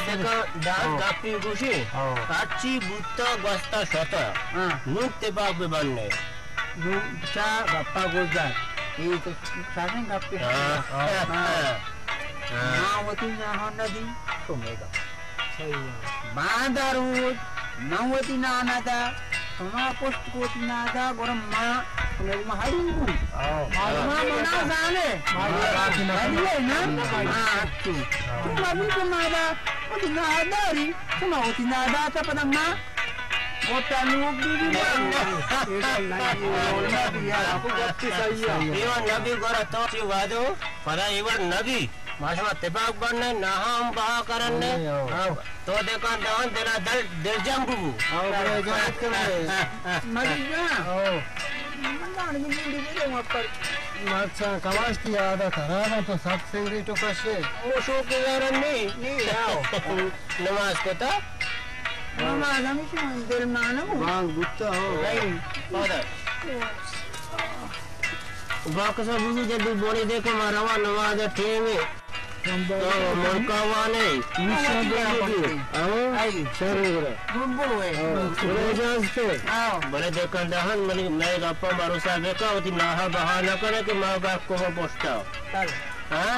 देखो दाल कापी गुशी काची बुत्ता गस्ता शत हाँ नुकते बाग में बनने नु चा गप्पा गोजा ये तो साधन गप्पे मावती ना हो नदी सुमेगा बांधारू नवती ना नादा तुम्हा पोस्ट कोती नादा गरम मा तुम्हें महारी मालूमा मना जाने हरी है ना हाँ तू तुम अभी तो नादा वो नादारी तुम होती नादा था पता मा। वो तनु बीबी इवन नबी तो माशमा तिबाक बनने ना हम बहा करने। तो देखो दवन तेरा दल दिल जंगू आओ बड़े जंबू मरी जा। मलान की बूढ़ी भी दे वहाँ पर। अच्छा कमाश की आदत है तो सब सिंगरी तो कैसे वो शो के कारण नहीं नहीं आओ। नमाज़ को तो। मामा हमें दिल मानो? मांग गुत्ता हो। नहीं पदा बाकी सब जल्दी बोली देखो मरवा नवाज़ ट्रेन तो मुल्का वाले बड़े देखकर दहन मलिक मैं गप्पा भरोसा देखा होती नाहा बहा करे कि माँ बाप को वो पोस्टा हाँ?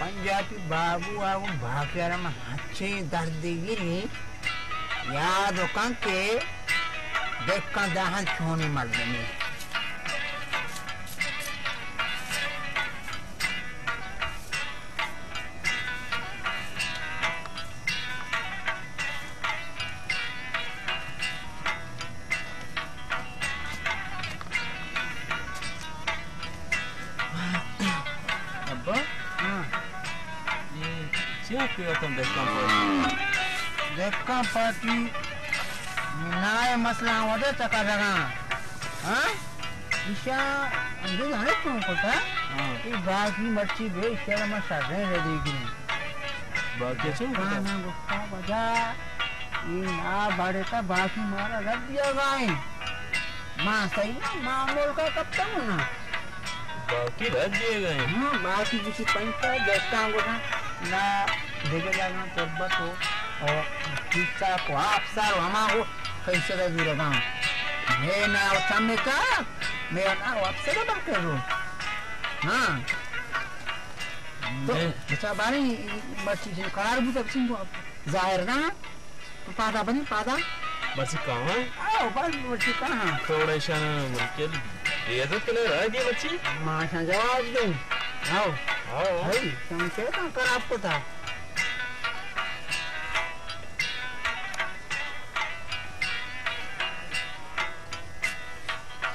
पंजाबी बाबू आगु भाग्यार में दर्दगिरी याद हो के देख दहन छोनी मर देने क्या किया तुम देखता हूँ। पार्टी। नाय मसला होते चका जगा। हाँ? ईशा अंदर जाने तुम कोता ये बाकी मच्छी बे शेर में साधे रह देगी बाकी चल गाना गुस्सा बजा। ये ना बड़े का बाकी मारा रख दिया गाय माँ सही ना मामूल का कब तक ना। बाकी रख दिए गए। हाँ बाकी किसी पंचा देखता हूँ ना। ना हाँ तो बच्चा बारे बच्ची से करार भी तक सिंह ज़ाहिर ना? तो पादा बनी पादा। बस कहाँ आओ बस बच्ची कहाँ थोड़ा इशारा के के लिए रह बच्ची। माँ से जवाब दे। आओ। आओ। भाई समझे कहाँ कर आपको था?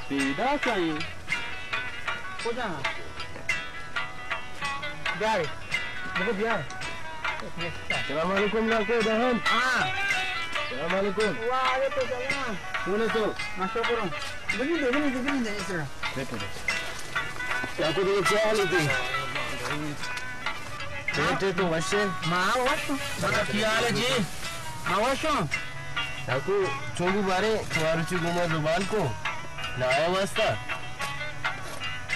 सीधा सही पूछा बिहार देखो बिहार सलाम वालेकुम लड़के बहन हाँ सलाम वालेकुम वाह अरे तो चलना तूने तो नाश्ता करो देखो देखो देखो देखो सर देखो देखो देखो क्या हाल है बेटे तो वैसे माँ वैसे माँ क्या हाल है जी माँ वैसे ठाकुर चोरी बारे तुम्हारी चुगलियाँ जुबान को ना वास्ता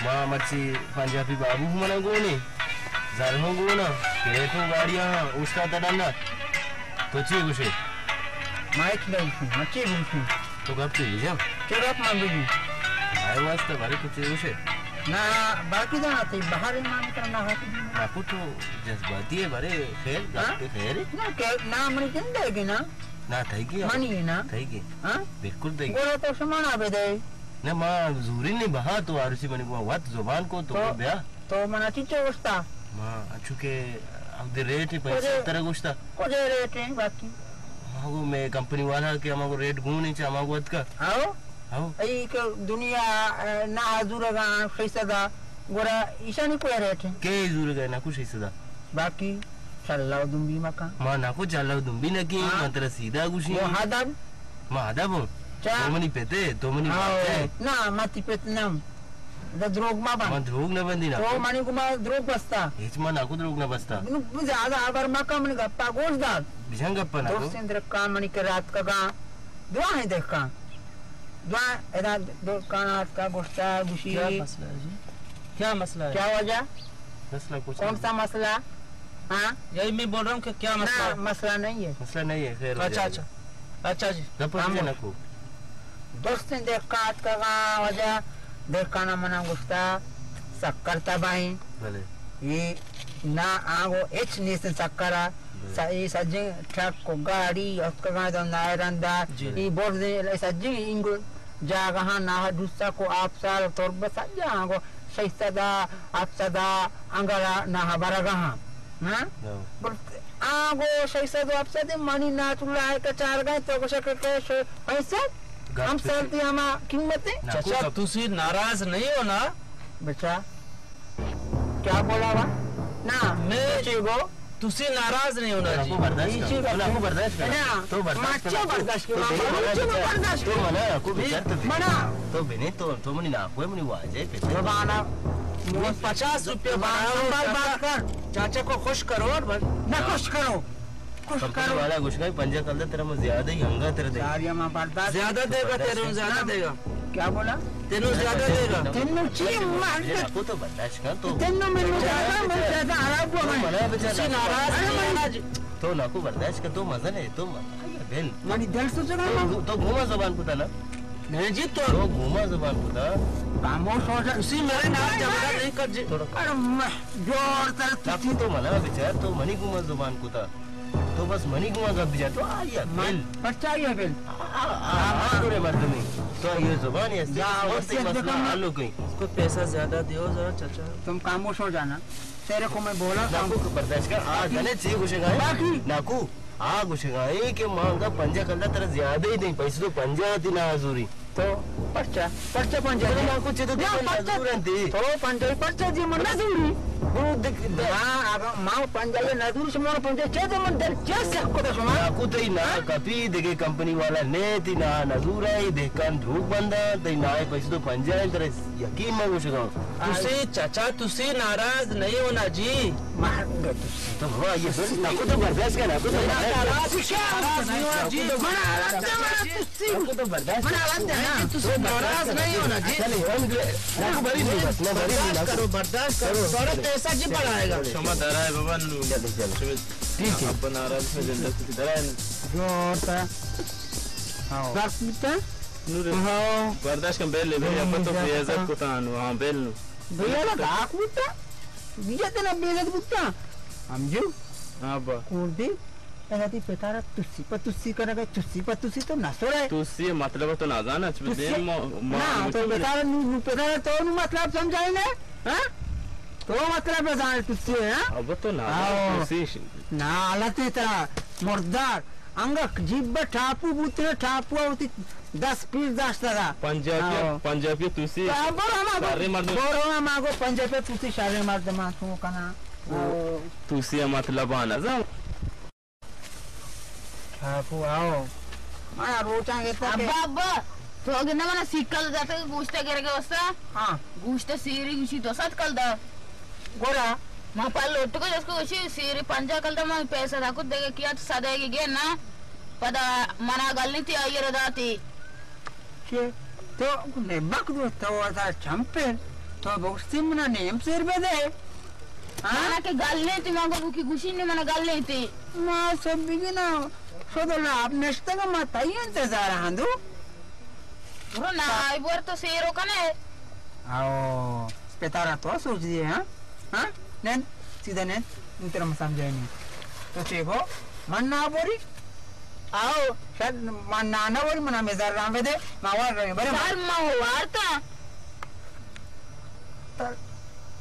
माँ मच्छी पंजाबी बाबू मना गोने जरहो गोना किरे तो गाड़ियाँ उसका तड़ना तो ची गुशे माँ एक दम से मच्छी भूसी तो कब पे जा चलो आप माँ बीजी आया वास्ता बारे तो ची गुशे ना बाकी जाना थी बाहर ही माँ करना हो नाकू तो जज्बाती है बारे खैर हाँ? आपके खैर है ना क्या ना मनी किन देगी ना ना थई की मानी है ना थई की हाँ बिल्कुल थई गोरा तो समाना पे दे ना माँ जूरी नहीं बहा तो आरुसी मनी को वत ज़ुबान को तो तो- ब्या तो मना चीचे उस्ता माँ अच्छु के अब दे रेट ही पैसे तरह दे रेट है बाकी? हमको मैं कंपनी वाला के रेट गुण नहीं चाहिए का। के दुनिया ना फैसदा गोरा ईशानी रेट है? के ना कुछ बाकी दुम्बी मका माँ ना कुछ चल तुम भी ना की हाँ। मंत्र सीधा कुछ वो नहीं हादब माँ आधा तो तो बाते ना मती पेतनम द द्रोग मा बा माँ ध्रोग न बंदी ना. तो मनी कुमा द्रोग बसता. हेच माँ नाकू ध्रोग न बसता. नु ज़्यादा आगर मका मनी गप्पा गोश दाद बिजंग गप्पा ना दोस्त इंद्र का मनी के रात का गा. दुआ है देख का. दुआ एदा दो कानात का गोश्ता गुशी. क्या मसला है जी? क्या मसला है? क्या वजह? मसला कुछ कौन सा मसला? हाँ? यही मैं बोल रहा हूँ कि क्या मसला मसला नहीं है। मसला नहीं है खैर अच्छा अच्छा। अच्छा जी हम- dostin dekat kaga वजह dekana mana मना गुस्ता सक्कर तबाई ये ना आगो एच नेशन सक्करा सही सज्जन ट्रक को गाड़ी उसका कहाँ तो नायरन दा ये बोल दे सज्जन इंगु जा कहाँ ना दूसरा को आप साल तोर बस जा आगो। सही सदा आप सदा अंगरा ना है बरा कहाँ। हाँ? ना आगो सहिसदा आप सदे मनी ना चुला है कचार गए तो कुछ करके शो ऐसा से- हम कीमत है ना चाचा को- तुसी नाराज़ नहीं हो ना। बच्चा क्या बोला वा ना मैं- को तुसी नाराज़ नहीं होना जी। नाकू बर्दाश्त कर। तू नाकू बर्दाश्त कर। ना, तो बर्दाश्त कर। मागच्या बर्दाश्त कर, तो बेने मागच्या मला बर्दाश्त तो कर. मला नाकू विचार तो बेने. म्हणा तो बेने तो तो म्हणे नाकू आहे म्हणे वाजे बाबा मैं पचास रुपये बनाया हूँ, बात कर। चाचा को खुश करो और बस। ना खुश करो करो। वाला कुछ नहीं पंजा कर दे तेरा मैं ज़्यादा ही हंगा तेरे दे यार ये माँ बर्दाश्त ज़्यादा देगा तेरे ज़्यादा देगा। क्या बोला? तेनू ज़्यादा देगा। तेनू ची मार ये नाकू तो बर्दाश्त कर तो। तेनू मेनू ज़्यादा मैं ज़्यादा आराम तो को मला बेचारा। नाराज़ अरे नहीं मैं- होना जी तो बर्दाश्त कर तो मज़ा नहीं तो मज़ा बेन। मारी दिल से जगह तो तो घुमा जबान पुता ना। नहीं जी तो तो घुमा जबान पुता खामोश हो जा तुसी मेरे नाम ज़बरदस्त नहीं कर जी। अरे मैं ज़ोर तर नाकू तो मला बेचार तो मनी घुमा जबान पुता तो बस मनी घुमा का बिचार तो आ या बेल? बच्चा ही है बिल रे मर्द में तो ये ज़ुबान है जा, उससे मसला। हालो कहीं उसको पैसा ज़्यादा दियो जरा चाचा। तुम खामोश हो जाना। तेरे को मैं बोला नाकू को बर्दाश्त कर। आ गले ची गुशेगा बाकी? नाकू आ गुशेगा ए के मांगा पंजा कल्ला तेरा ज़्यादा ही नहीं पैसे तो पंजा आती ना हजूरी। तो पर्चा पर्चा पंचा तेरे नाकू चे तो या, पर्चा- अंती तो पंचा पर्चा जी मन नजूरी गुरु दिख हाँ माँ पंजा ये नजूरी से मन पंचा चे तो मन दर चे से को तो सुना नाकू तई ना कपी देखे कंपनी वाला ने ती ना नजूर है देखन धूप बंदा तई ना पैसे तो है तेरे यकीन में गुशेगा तुसी चाचा तुसी नाराज़ नहीं होना जी तो बाबा ये फिर नाकू तो बर्दाश्त कर नाकू तो नाराज़ होना जी तुसी नाकू तो बर्दाश्त मना आराम ना जी हम ना बर्दाश्त करो बर्दाश्त करो थोड़ा पैसा जी बढ़ाएगा क्षमा धरा है बाबा नु चले चले ठीक है अपन नाराज़ में ज़िंदा धरा है ज़ोर हाँ भैया ना apa कोर्दी ऐसा पेतारा तुसी पर तुसी करेगा तुसी पर तुसी तो नसो रहे tu si matlab to na jana ch तुसी den mo ना तो पेतारा नु पेतारा तो नु मतलब समझाई ना? हाँ? तो मतलब जाने तुसी है अब तो ना si ना आलत तेरा मुर्दार। अंग जिब्ब ठापू बुतरे ठापू होती दस पीस दस तरह पंजाबी। पंजाबी tu si सारे मर्द- बोरो मागो। पंजे पे तुसी सारे मर्द मासू कना। si matlab ana बापू आओ मारा रोचांगे अब्बा अब्बा ತೋಗ ನಮ್ಮನ ಸಿಕ್ಕಲ್ ದತ ಗೂಷ್ಟ ಗೆರಗೆ ಹೊಸ ಹಾ ಗೂಷ್ಟ ಸೇರಿ ಗುಶಿ ದೊಸತ್ ಕಲ್ದ ಗೋರ ಮಾ ಪಲ್ಲ ಒಟ್ಟುಕೋ ಜಸ್ಕೋ ಗುಶಿ ಸೇರಿ ಪಂಜಾ ಕಲ್ದ ಮಾ ಪೈಸಾ ದಾಕು ದೇಗೆ ಕಿಯಾ ಸದೇಗೆ ಗೆ ನಾ ಪದ ಮನ ಗಲ್ನಿತಿ ಅಯ್ಯರ ದಾತಿ ಕೆ ತೋ ನೆ ಬಕ್ ದು ತವಾದ ಚಂಪೆ ತೋ ಬುಕ್ಸ್ತಿ ಮನ ನೇಮ್ ಸೇರ್ ಬೇದೆ ಹಾ ನಾ ಕೆ ಗಲ್ನಿತಿ ಮಾಗೋ ಬುಕಿ ಗುಶಿ ನೆ ಮನ ಗಲ್ನಿತಿ ಮಾ ಸಬ್ಬಿಗೆ ನಾ ಸೊದಲಾಪ್ನಷ್ಟಗ ಮತ್ತಾಯಿ ಇಂತಜಾರ ಹಂದು ಗುರು ನಾಯಿ ಬರ್ತು ಸೇರೋ ಕನೆ ಅವು ಪೆತಾರ ತೋ ಸೂಚಿದೆ ಹಾ ಹಾ ನೆನ್ ಸೀದಾ ನೆನ್ ಇಂತರ ಸಮಜಾಯಿನಿ तो, तो देखो हाँ? हाँ? तो मन ना बोरी? आओ शायद मन ना ना बोरी मना मेजर राम वेदे मावार रहे बरे मार मावार ता।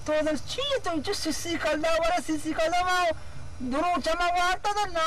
तो दर चीज़ तो जो तो सिसी कर दो बरे सिसी कर दो माव दुरो चमा वार ता ना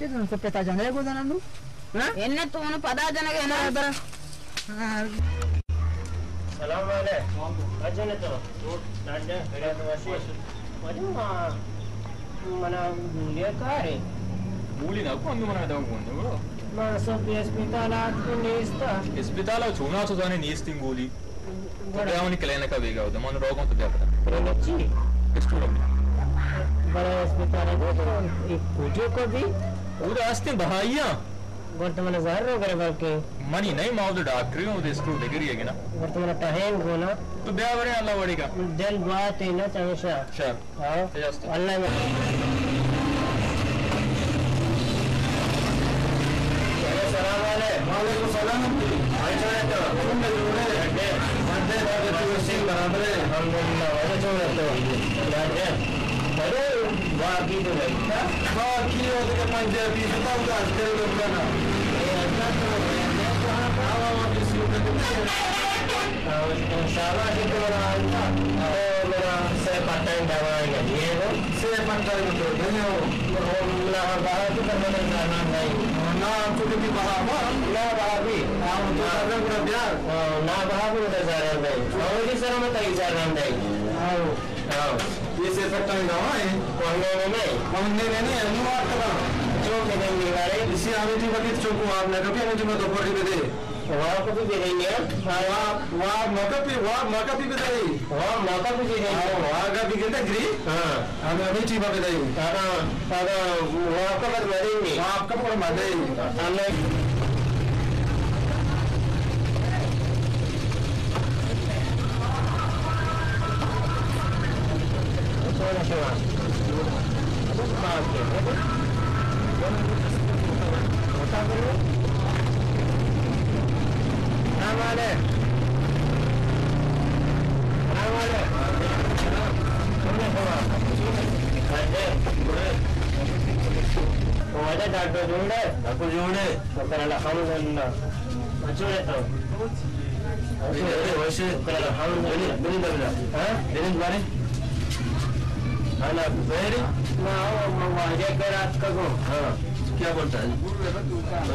ಇದನ್ನು ಕೊಪ್ಪೆ ತಾ ಜನ ಹೇಗೋದ ನಾನು ಎಣ್ಣೆ ತೋನು ಪದ ಜನಗ ಏನ ಬರ ಸಲಾಮ್ ಅಲೈಕುಮ್ ಅಜನೆ ತೋ ನಾಡ್ಯ ಕಡೆಯ ವಾಸಿ ಮದು ಮನ ಲೇಕಾರೆ ಊಳಿ ನಕ್ಕು ಒಂದು ಮನ ದವಂಗೊಂದು మన సభ్య స్మితాల నీస్తా స్మితాల చూనాచుదాని నీస్తింగూలి గొడవని కలైనక వేగవుద మన రోగం తో దేవత ప్రేమొచ్చి ఇష్టం బడ స్మితాల పూజ కొద్ది ਉਹਦਾ ਆਸਤੇ ਬਹਾਈਆਂ वर्तमान जहर हो गए बल्कि। मनी नहीं माओ तो डॉक्टर हो तो स्कूल डिग्री है ना? वर्तमान टहेंग हो ना। तो ब्याह बड़े अल्लाह बड़ी का। दिल बात हाँ। तो। है ना चाहिए शाह शाह हाँ। अल्लाह बराबर है हम लोग ना वजह छोड़ देते हैं। अरे बाकी तो नहीं था बाकी होते के पंजाबी से तो उदास करे लोग ना शाबाश तो मेरा से पटन दवाएँगे ये वो से पंजाबी में तो नहीं हो। ना बाहर की तरफ़ जाना नहीं ना आपको भी बहावा ना बाहर भी आप तो करना पूरा प्यार ना बाहर भी उधर जाना नहीं और की सर मत ही जाना नहीं आओ हाँ ये से सकता है। ना है। पढ़ने में नहीं हमने नहीं है। नो आता जो के नहीं निकाले इसी आवे जी बकित चोको आपने कभी हमें जो तो पढ़ी दे वहाँ को भी दे देंगे वाह भी का भी कहते ग्री हाँ हमें वहाँ को मरेंगे आपका पकड़ मार दे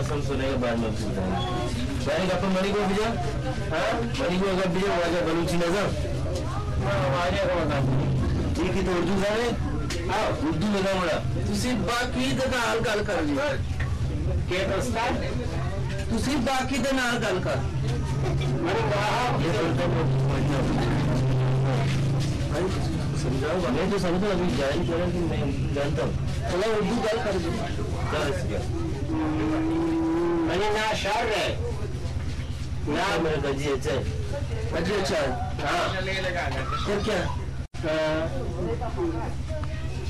कसम सुने के बाद मौजूद है मैंने कहा मनी को भेजा हाँ? मनी को अगर भेजा हुआ बलूची नज़र? हाँ, ठीक है तो उर्दू जाने हाँ, उर्दू में बड़ा तुम बाकी नाल गल कर लियो। के प्रस्ताव तुम बाकी दे नाल गल कर। मैंने कहा तो समझाओ मैं तो समझो अभी जान करो कि मैं जानता हूँ। थोड़ा उर्दू गल कर दो क्या मैंने ना शर है ना मेरा गजी अच्छा है गजी अच्छा है हाँ फिर क्या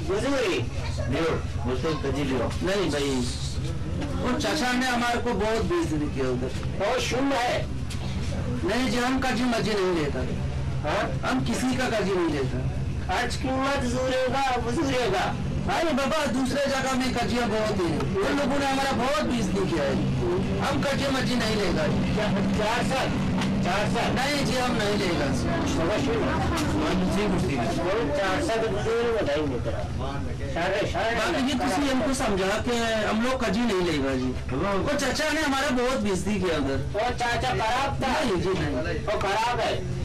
गुजरी लियो बोलते हैं गजी लियो नहीं भाई वो चाचा ने हमारे को बहुत बेइज्जती किया उधर बहुत शून्य है नहीं जी हम कर्जी मर्ज़ी नहीं लेता हाँ हम किसी का कर्जी नहीं लेता आज कीमत जूरेगा गुजरेगा अरे बाबा दूसरे जगह में कर्जिया बहुत है। उन लोगों ने हमारा बहुत बेइज्जती किया है। हम कर्जी मर्ज़ी नहीं लेगा। चार साल? चार साल? नहीं जी हम नहीं लेगा। चार साल तो बाकी जी किसी हमको समझा कि हम लोग कजी नहीं लेगा जी। वो चाचा ने हमारा बहुत बेइज्जती किया उधर। वो चाचा खराब था। जी नहीं। वो खराब है।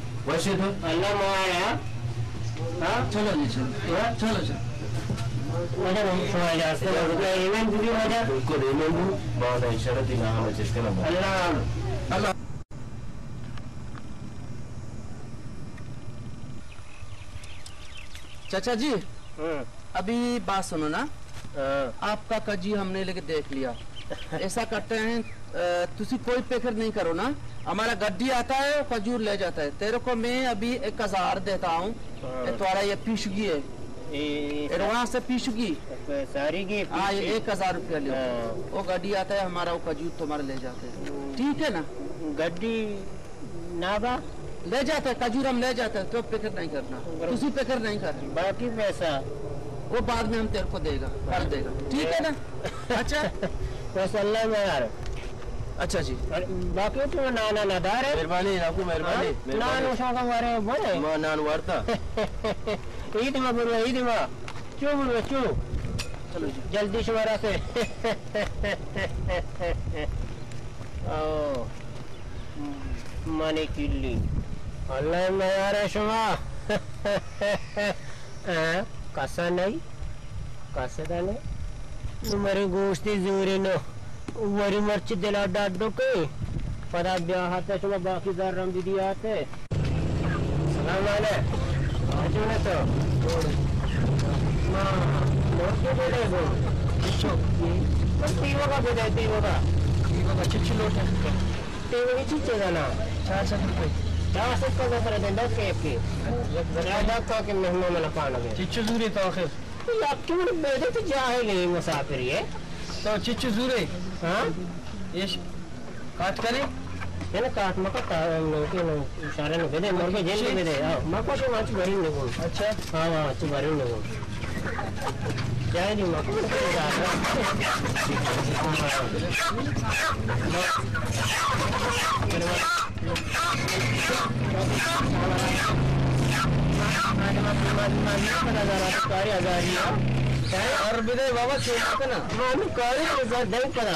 वैसे तो अल्लाह माया हाँ चलो जी चलो। चलो चलो। हो चेस करना अल्लाह। चाचा जी अभी बात सुनो ना। हाँ, आपका कजी हमने लेके देख लिया। ऐसा करते हैं तुसी कोई पेकर नहीं करो ना। हमारा गड्डी आता है खजूर ले जाता है। तेरे को मैं अभी एक हज़ार देता हूँ। हाँ। तुम्हारा ये पीशगी है। ये एडवांस से पीशगी सारी की हाँ ये एक हज़ार रुपया लो। हाँ। वो गड्डी आता है हमारा वो खजूर तुम्हारे ले जाते हैं। ठीक है ना? गड्डी ना बा ले जाते हैं खजूर हम ले जाते हैं तो फ़िक्र नहीं करना। तुसी पेकर नहीं कर बाकी पैसा। वो बाद में हम तेरे को देगा कर देगा। ठीक है ना? *laughs* अच्छा। बस अल्लाह में यार। अच्छा जी। बाकी तो नाना नदार है। मेहरबानी आपको मेहरबानी नानो शौक हमारे बोले। माँ नान वार्ता। *laughs* ईद में बोलो ईद में। चू बोलो चू चलो जी। जल्दी शुमारा से। *laughs* ओ माने किल्ली अल्लाह में यार शुमा। *laughs* कसा नहीं? कसा नहीं मरे गोष्टी जोरे न। वरी मर्च दिला डाडो के। पता ब्याह आता चलो बाकी दार राम दीदी आते सलाम वाले आजो ने तो। माँ मोर के बेटे को शॉप बस तीवो का बेटा तीवो का तीवो का चिच्ची लोट है। तीवो की चिच्ची था ना चार सौ रुपए चार सौ का दस रुपए दस के एक की। ज़्यादा हाँ। तो कि मेहमान ना पाना है चिच्ची जूरी तो आखिर। या क्यों तो जाएँगे मुसाफिर ये? तो चिच्चू जूरे हाँ? ये काट करे। है ना काट मका के नो इशारे ने बेदे मोर के जेल में बेदे हाँ मको से माच भरी ने बोल अच्छा। हाँ हाँ तू भरी ने बोल जाए नहीं मको के जा और बिदे बाबा छोड़ ना। हाँ करी के साथ दे पड़ा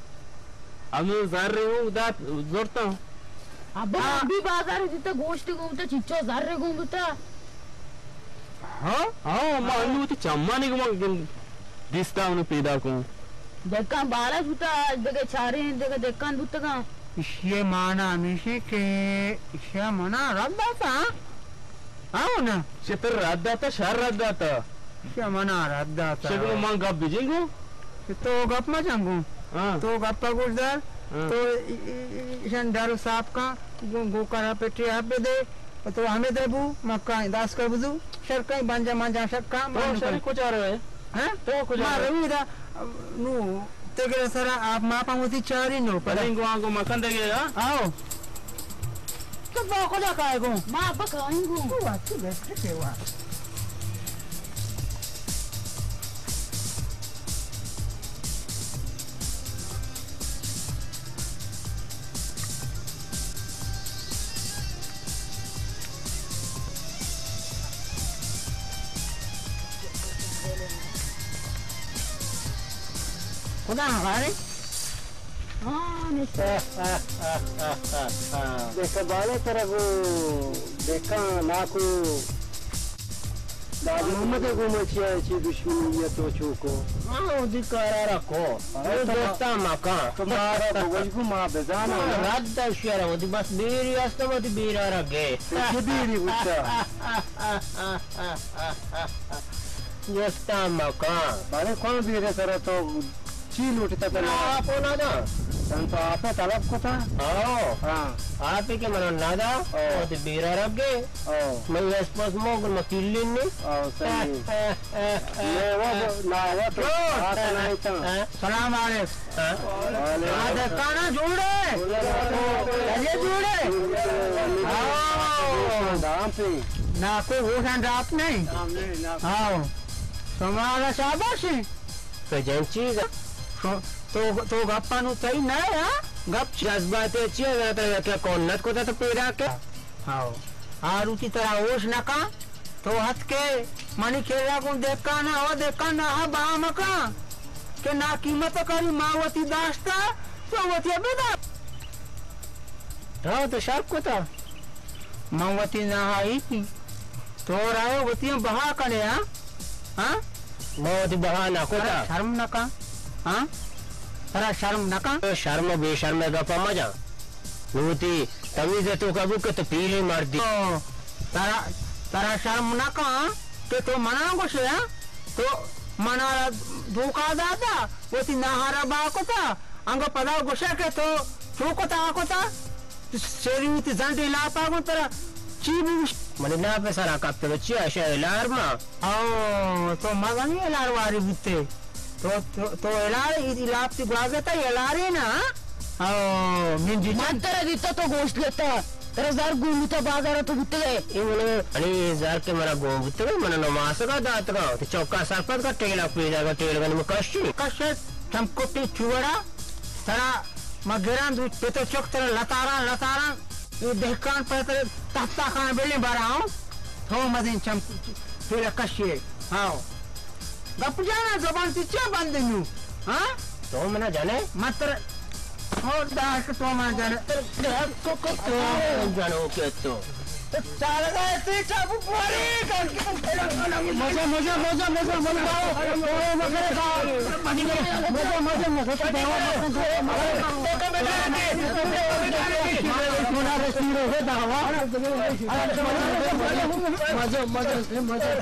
आम्ही सारे उदात जोडता. हूँ. अब अभी बाज़ार तिथं गोष्टी घुमतो चिच्चो सारे घुमतो हा? हा मग चम्मा नहीं चम्माने किन दिस्ता उन्हें पेदा को देखा बाला जुता देखे चारे देखे देखा बुत का? इसे माना मिशे के इसे मना रब दाता आओ ना? शेतर रात दाता शहर रात दाता इसे मना रब दाता शेगो मग गप बिज़ी को तो गप मत तो गप्पा गुजर हाँ। तो ईशन दारू साहब का गो गो पेटी आप दे तो हमें देबू मक्का दास कर बुदू सर कहीं बांजा मांजा शक्का तो शरी कुछ आ रहे हैं। तो कुछ आ रहे उदा नु तेरे सरा आप मापा मुती चारी नो पर पलिंगो आंगो मकन देगे हा आओ। तो बाको जा काय गो। माँ अब खाऊंगू तू अच्छी बैठ के हुआ खुदा हमारे हाँ निश्चय बाले तरफ़ देखा नाकू मोहम्मद गुमची दुश्मनी तो चूको हाँ अधिकार रखो दोस्ता मका तुम्हारा वजगु मा बेजाना रद्द शेर वदी बस बीरी अस्तमति बीरा रगे बीरी उच्चा दोस्ता मका बारे कौन बीरे सर तो चील उठता था आप ना। ना संतो आप तलब को था ओ हाँ आप ही के मनो नादा। ओ तो बीरा रगे ओ मैं *laughs* ये स्पोर्ट्स मोगल मकीली ने ओ सही। मैं वो ना वो तो आप नहीं था सलाम ना जोड़े। ये जोड़े। आओ दाम पे ना कोई वो सन रात नहीं आओ। तुम्हारा शाबाश। है तो जंची तो तो તો ગપ્પાનું થઈ ના હા ગપ જજ્બાતે છે એટલે કોલત કોતા તો પેરા કે હાઓ હારું કી તરા હોશ નકા તો હાથ કે મને ખેડા કોણ દેખા ના હો દેખા ના હા બા મકા કે ના કિંમત કરી માવતી દાસ્તા તો વતી બેદા હા તો શાપ કોતા मावती ना आई थी तो राय वती बहा कने हाँ हाँ मावती बहा ना कोता शर्म ना का हाँ? तरा शर्म नका शर्म बेशर्म गप्पा मज़ा। नूती तमीज तो कबू के तो पीली मार दी। तो तरा तरा शर्म नका के तो मना गोशे हाँ? तो मना धोखा दादा वो ती नहारा बाकोता अंग पदा गोशे के तो चूकोता आकोता सेरी उती जंटी लापा गो तरा चीबू मन ना पे सारा कप पे बच्ची ऐसे लार मा। आओ तो नहीं एलार वारी तो तो तो ಎಳಾರೇನ म्हातारा देता तो गोश्त लेता तेरा जार गोमुता बाजारात तो गुतले एवढे जार के मला गोमुतले मला का दात का। चौका का टेला का टेल चमकोटी चुवडा दूध पेतो चौक तेरा लतारा लतारा ये दहकान पर तेरे तख्ता खान बेले बारा हूँ मज़े चमक फिर कशी हाँ। गप जाना जबान से क्या बंद नू हाँ तो मना जाने मात्र और दास तो मा जाने को को तो मज़ा मज़ा मज़ा मज़ा मज़ा मज़ा मज़ा मज़ा मज़ा मज़ा मज़ा मज़ा मज़ा मज़ा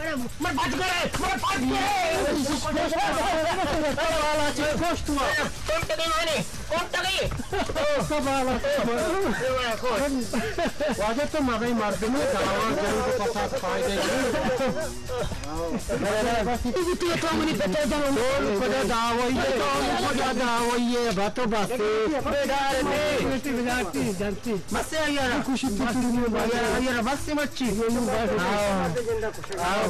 अरे मर मैं खुशी मच्छी आओ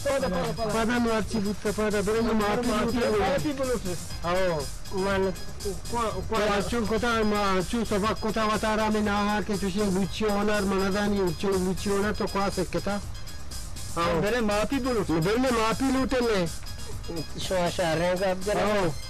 Pana marci pada berumur Aho, bukan. Oh, mana? Kuacu kota macu sebab kota watara menaha ke cuci uci onar manadani uci uci onar to kuasa kita. Oh, beri mapi dulu. Beri mapi lute ne. Soal syarenga abdul.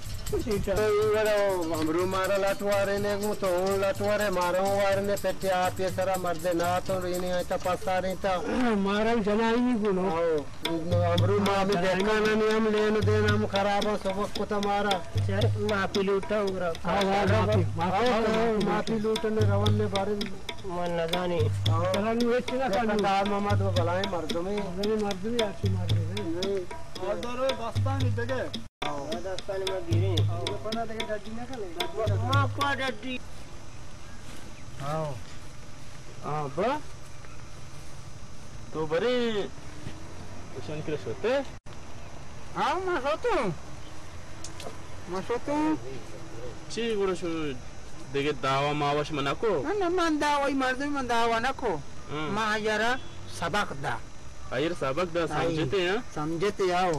ಇವರ ಅಮರು ಮಾರ ಲಾಟುವಾರೇನೆ ಗುಂತು ಹೂ ಲಾಟುವಾರೆ ಮಾರೋ ವಾರನೆ ಪೆಟ್ಟಿ ಆಪಿಯ ಸರ ಮರ್ದೆ ನಾತು ಇನಿ ಆಯ್ತ ಪಸ್ತಾರಿ ತ ಮಾರಂ ಜನ ಇನಿ ಗುನು ಅಮರು ಮಾಮಿ ದೇಕಾನ ನಿಯಮ ಲೇನು ದೇ ನಮ ಖರಾಬ ಸಬ ಕುತ ಮಾರ ಮಾಪಿ ಲೂಟ ಉಗ್ರ ಮಾಪಿ ಮಾಪಿ ಲೂಟ ने रवन ने बारे मन न जाने चलन वेच ना कान कार मामा तो भलाए मर्द में मर्द में आसी मार दे और दरो बस्ता नहीं जगह राजस्थान में गिरी पढ़ा देखे डड्डी ना कर माँ को डड्डी हाँ हाँ बा। तो बड़े कुशन के सोते हाँ मैं सोतू मैं सोतू ची गुरु शो देखे दावा मावश मनाको? ना ना मन दावा ही मर्द मन दावा नाको। हाँ। माँ यारा सबक दा। ಅಯ್ಯರ್ ಸಬಕ್ ದ ಸಂಜತೆ ಸಂಜತೆ ಯಾವ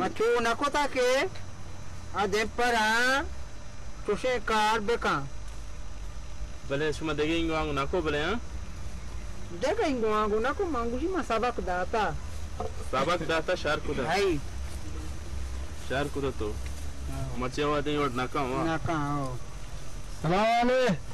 ಮಚ್ಚು ನಕೋತಾಕೆ ಅದೆಪ್ಪರ ತುಷೆ ಕಾರ್ ಬೇಕಾ ಬಲೆ ಸುಮ ದೆಗೆ ಇಂಗು ವಾಂಗು ನಕೋ ಬಲೆ ದೆಗೆ ಇಂಗು ವಾಂಗು ನಕೋ ಮಂಗು ಜಿಮ ಸಬಕ್ ದಾತಾ ಸಬಕ್ ದಾತಾ ಶಾರ್ ಕುದ ಹೈ ಶಾರ್ ಕುದ ತೋ ಮಚ್ಚೆ ವಾದಿ ಯೋಡ್ ನಕಾ ವಾ ನಕಾ ಓ ಸಲಾಮ ಅಲೈಕುಮ್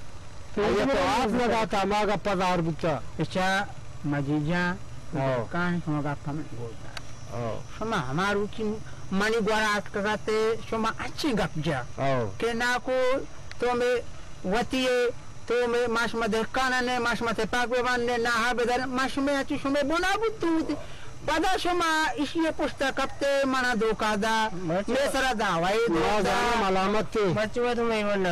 तो लगाता मागा Oh. Oh. Oh. Me mash ma dekana ne mash ma te pakwe vanne na ha bedar mash me achi shome bona butu. Pada shoma ishiye pusta kapte mana dokada. Me sara da wai जाना da. मलामत थी बच्चों तो मैं वरना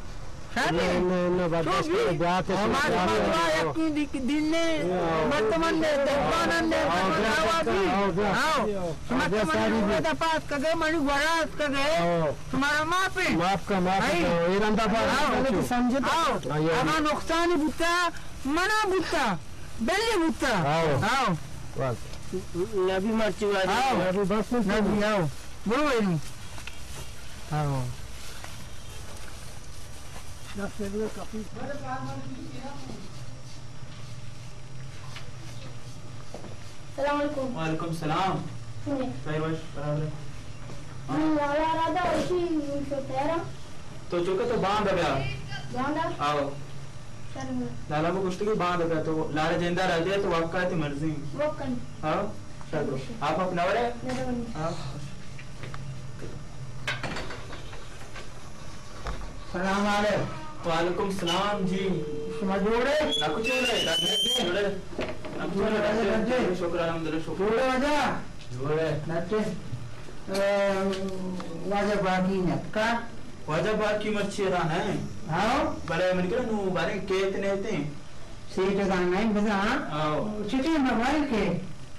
सीखा गुला सीखा गुला सीखा गुला सीखा गुला सीखा वाला माफ़ का बाद चुमकन चौके दस्तान पे कर माफ़ दुआ शुरू कटाक दे टीपू माफ़ को आओ। अभी टिपू तरह सक जता नहीं कि मर्दो मामा है। देखो कि मर्दो मामा है? वती गलती है बेजा बेजा रास्ता आओ शादी ने ने ने बात बात वालेकुम सलाम जी समाज जोड़े ना कुछ जोड़े जोड़े ना कुछ जोड़े ना कुछ नहीं जोड़े ना जोड़े ना कुछ नहीं ना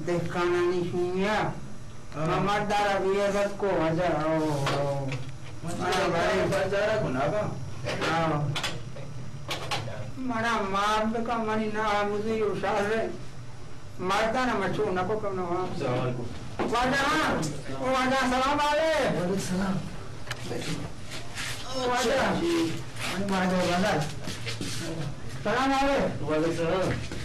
बस नहीं आओ बोलो भाई आओ सलामकुम वालेकुम सलाम सुने साहिबाश बराबर हम वाला राधा इसी तेरा तो चुके तो बाँध गया गांडा आओ सर में लाला को। कुछ की बाँध गया तो लाला ज़िंदा रह जाए तो आपका थी मर्ज़ी वो कन आओ चलो आप अपना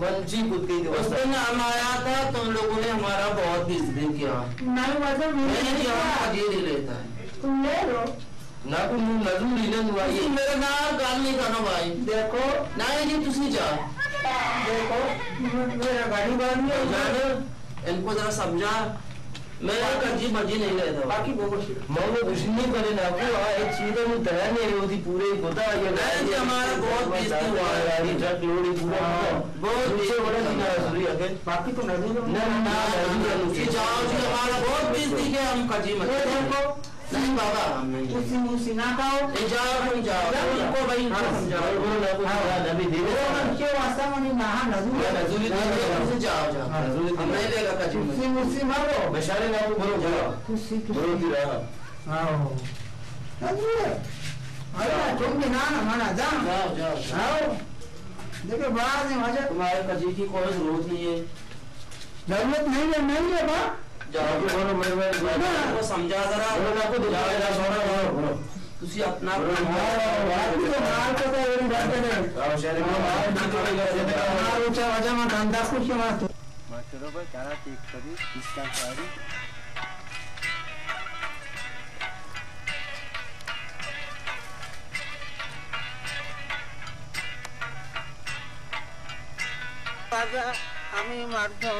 मंची कुत्ती दिवस उस था तुम तो लोगों ने हमारा बहुत इज़्ज़त किया। ना तुम नजू लीजन भाई मेरे ना गाल नहीं करो भाई। देखो। ना ये जी तुसी जा। देखो। मेरा गाड़ी बाँध लो जाने। इनको जरा समझा। हाँ no mari ho kaso me deva तेरा माँ वो तो है। तुझे है तो ना ते तुझे ना ही नु ना तो ना है ना खुद ने है ना ना ये ये गाड़ी कुछ नहीं करे ना को एक चीज़ में दया नहीं होती पूरे गोदा ये नहीं हमारा बहुत बेइज्जती हुआ है यार ट्रक लोडी पूरा? बहुत पीछे बड़ा दिन है। सूरी आगे। बाकी तो नहीं ना ना ना, जाओ जी हमारा बहुत बेइज्जती है हम कच्ची मत देखो नहीं बाबा उसी ना खाओ जाओ जाओ को भाई समझाओ बोलो नबी वास्ता मनी नहा नजू नजूरी जाओ जाओ नजूरी हम नहीं लेगा उसी मारो बेचारे ना बोलो जाओ उसी बोलो ती रहा आओ नजू अरे तुम भी ना ना माना जा जाओ जाओ आओ देखो में मज़ा तुम्हारे कजी की कोई ज़रूरत नहीं है। ज़रूरत नहीं है नहीं है बा। जाओ के बोलो मैं मैं को समझा जरा बोलो ना को जाओ जरा छोड़ो बोलो ਤੁਸੀਂ ਆਪਣਾ बाकी तो मार को तो ये बात है आओ शहर में मार दी तो गए मार ऊंचा वजह में गंदा कुछ मत मास्टरों को चारा ठीक करी इसका सारी বাজা আমি মারতাম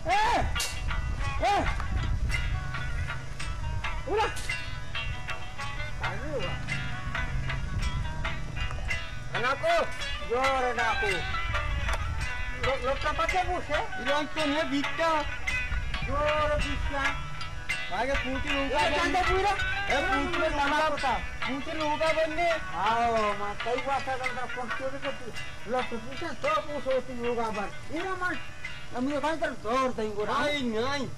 ए ए उड़ा अरे वाह अनाको ज़ोर डाकू लोग लोग का पता पूछे लोग तो नहीं बिकता ज़ोर बिकता आगे पूटी उनका चंदा पूरा ए पूटी लंबा पता पूटी उनका बनने आओ माँ कई बात है करता पंक्ति के तू लोग तो पूछे तो पूछो तू होगा बन इना मन हम ये कहीं तर ज़ोर दई को नहीं नहीं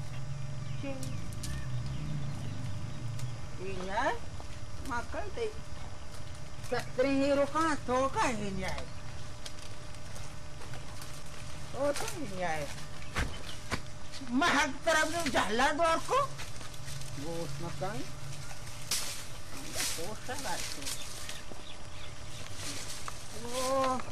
ini maka dei Katri hero ka to ka hinyai Oh to hinyai Mahag tarap ng jala dor ko Bos makan Posa la ito Oh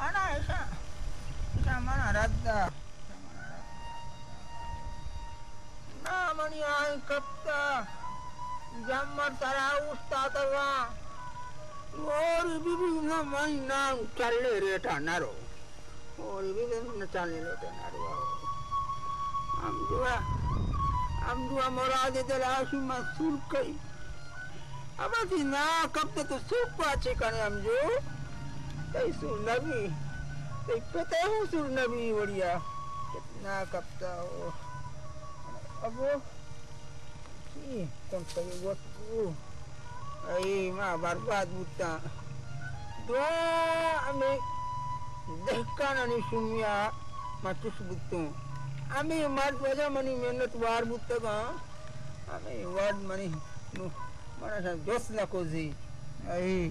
Ana isa. Isa mana radda. Na mani ay kapta. Jammar tara ustatawa. और भी भी ना मन ना चलने रेटा नारो और भी ना चलने रेटा नारो हम जो है हम जो हमारा दे दे राशि मसूल कई अब ना कब तक तो सूप पाचे करे हम जो कई सुन नबी कई पता हूँ सुन नबी बढ़िया कितना कपता हो अब वो कौन सा ये वो तू ay ma barbad buta dua ame dehkana ni sumya matus butu ame mar waja mani mehnat war buta ka ame wad mani nu mana sa jos na kozi ay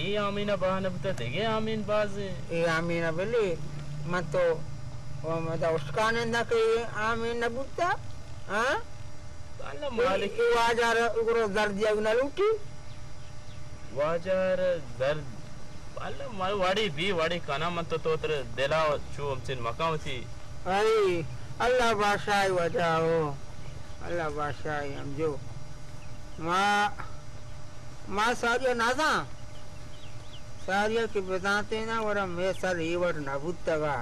ಈ ಆಮೀನ ಬಾಹನ ಬುತ್ತ ತೆಗೆ ಆಮೀನ್ ಬಾಜ್ e amina beli mato o mada uskane na ke amina butta ha ಅಲ್ಲ malik Malik i wajar ugro dardiya guna luti ವಾಜಾರ್ ದರ್ದ್ ಅಲ್ಲ ಮ- ವಾಡಿ ಬಿ ವಾಡಿ ಕನ ಮಂತ ತೋತ್ರ ದೆಲಾ ಚೂ ಅಮ್ಸಿನ್ ಮಕಾಮತಿ ai allah basai wajao allah basai amjo ma ma sariya nasa సార్యకి sir వరం మేసల్ ఈవర్ నబుత్తగా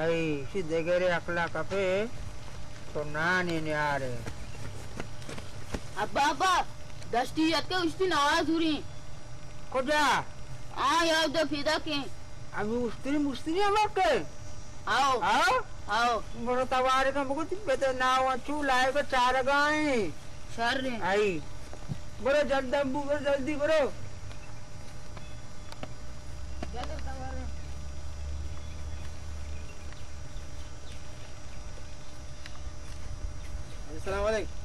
आई ఇసి देगेरे अकला కపే तो नानी ने आ रहे अब बाबा दस्ती यत के उस्ती नवाज़ हुरी खुदा। आ यार तो फिदा के। अभी उस दिन ने मत के आओ। आओ। आओ। मोरा तवारे का मुकुट बेते ना हो चू लाए का चार गाए। सर रे आई। बरो जल्दी बोलो जल्दी बरो সালাম আলাইকুম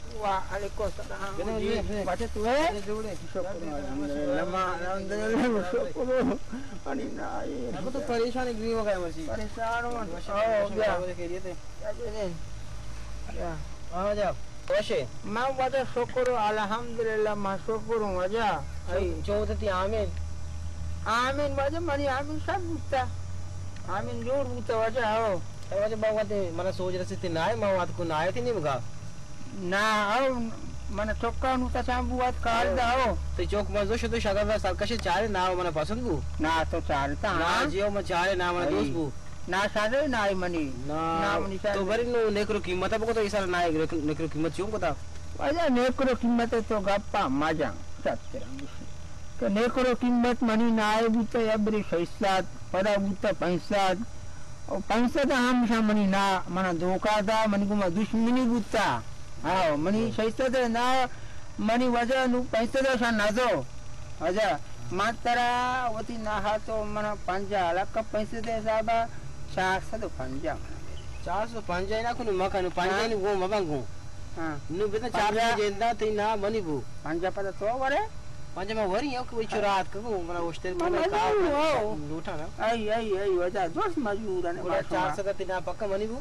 परेशानी गरीब हो गया मसीह परेशान हो गया हो जाओ વશે માં બધા છોકરો અલહમદુલિલ્લાહ માં છોકરો મજા જોઉં થતી આમીન આમીન મજા મારી આમીન સાહેબ પૂછતા આમીન જોર પૂછતા વજા આવો વજે બહુ વાત મને સોચ રહી હતી ના મા વાત કો ના આયે થી નહીં મગા ના આવું મને ચોક્કાનું તો સાંભળું કાલ દાવો તો ચોક માં જોશો તો સગા સરકશે ચાલે ના મને પસંદ બુ ના તો ચાલતા ના જીઓ માં ચાલે ના મને દોસ્ત બુ ના સારે ના મની ના મની તો ભરી નું નેકરો કિંમત આપકો તો ઈસાર ના નેકરો કિંમત શું કોતા અરે નેકરો કિંમત તો ગપ્પા માજા સાચ કરાંગી કે નેકરો કિંમત મની ના આવી તો એબરી ફૈસલાત પડા બુતા ફૈસલાત और पैसा तो हमेशा मनी ना मना धोखा था मन को दुश्मनी बुता Ah mani saisat na mani wajah nu paisat sa nazo. Wajah matara wati na hato mana panja alak ka paisat saba. Sasa tu panja. 405 ना कुन मकान पंजा नि गो मबंगो Ah नु बेता चार पंजा- जेंदा ति ना बनी बु panja pada tu wale. पंजा में वरी यो कोई चुरात को मला ओस्टर मा मला का मजबूर हो। लूटा ना Ai ai ai wajah dos majuran. गुड़ा 400 ति ना पक्का बनी बु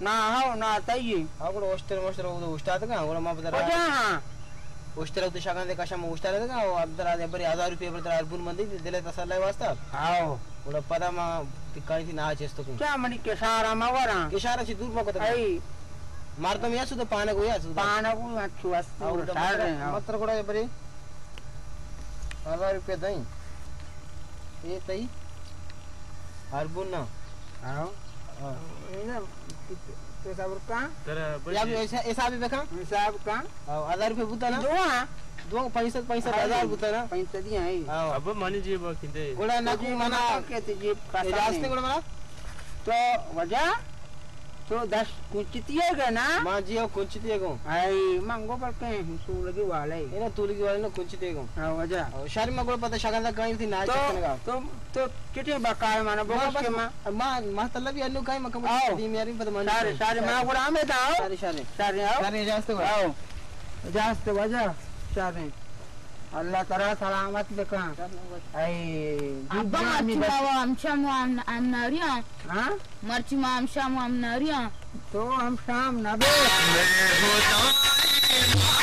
Na hao na tayi. आ गुड़ा ओस्टर मोस्टर वो उस्ताद का गुड़ा मा बदरा Wajah. ओस्टर उत शागन दे कशा म उस्ताद का अब्दर आदे बरी 1000 रुपये बदरा अर्बुन मंदी दिले तसल्ला वास्ता। Hao. गुड़ा पदा मा तिकाणी ति ना चेस्तो को Kya mani kesara mawara. किशारा छि दूर मार तो मिया सुद पाने को या सुद गुड़ा बरी 1000 रुपये दई ये तई अर्बुन ना Hao. Ina पैसा berka? तर या भी ऐसा ऐसा भी देखा ka? हज़ार रुपये बुता ना Dua. दो पैंसठ पैंसठ हज़ार बुता ना Paisa dia हाँ अब मनी जी बकिंदे गुड़ा ना Naku मना mana ke रास्ते kasane. मना To wajah. Das kucitiya ga na. माँ जी और कुंची तेगो Ai manggo par ke su lagi walai. ये ना तूली की वाले ना कुंची तेगो Ha wajah. और शहर में गुड़ा पता शागन तक कहीं थी ना चक्कर का To to to kiti bakal mana माँ bos ke ma. माँ माँ तल्ला भी अन्नू अल्लाह करा सलामत लिखा अब्बा मर्चिमावा हमशाम हम नरिया हाँ? मर्चिमा हमशाम हम नरिया तो हम शाम नबे मैं होता है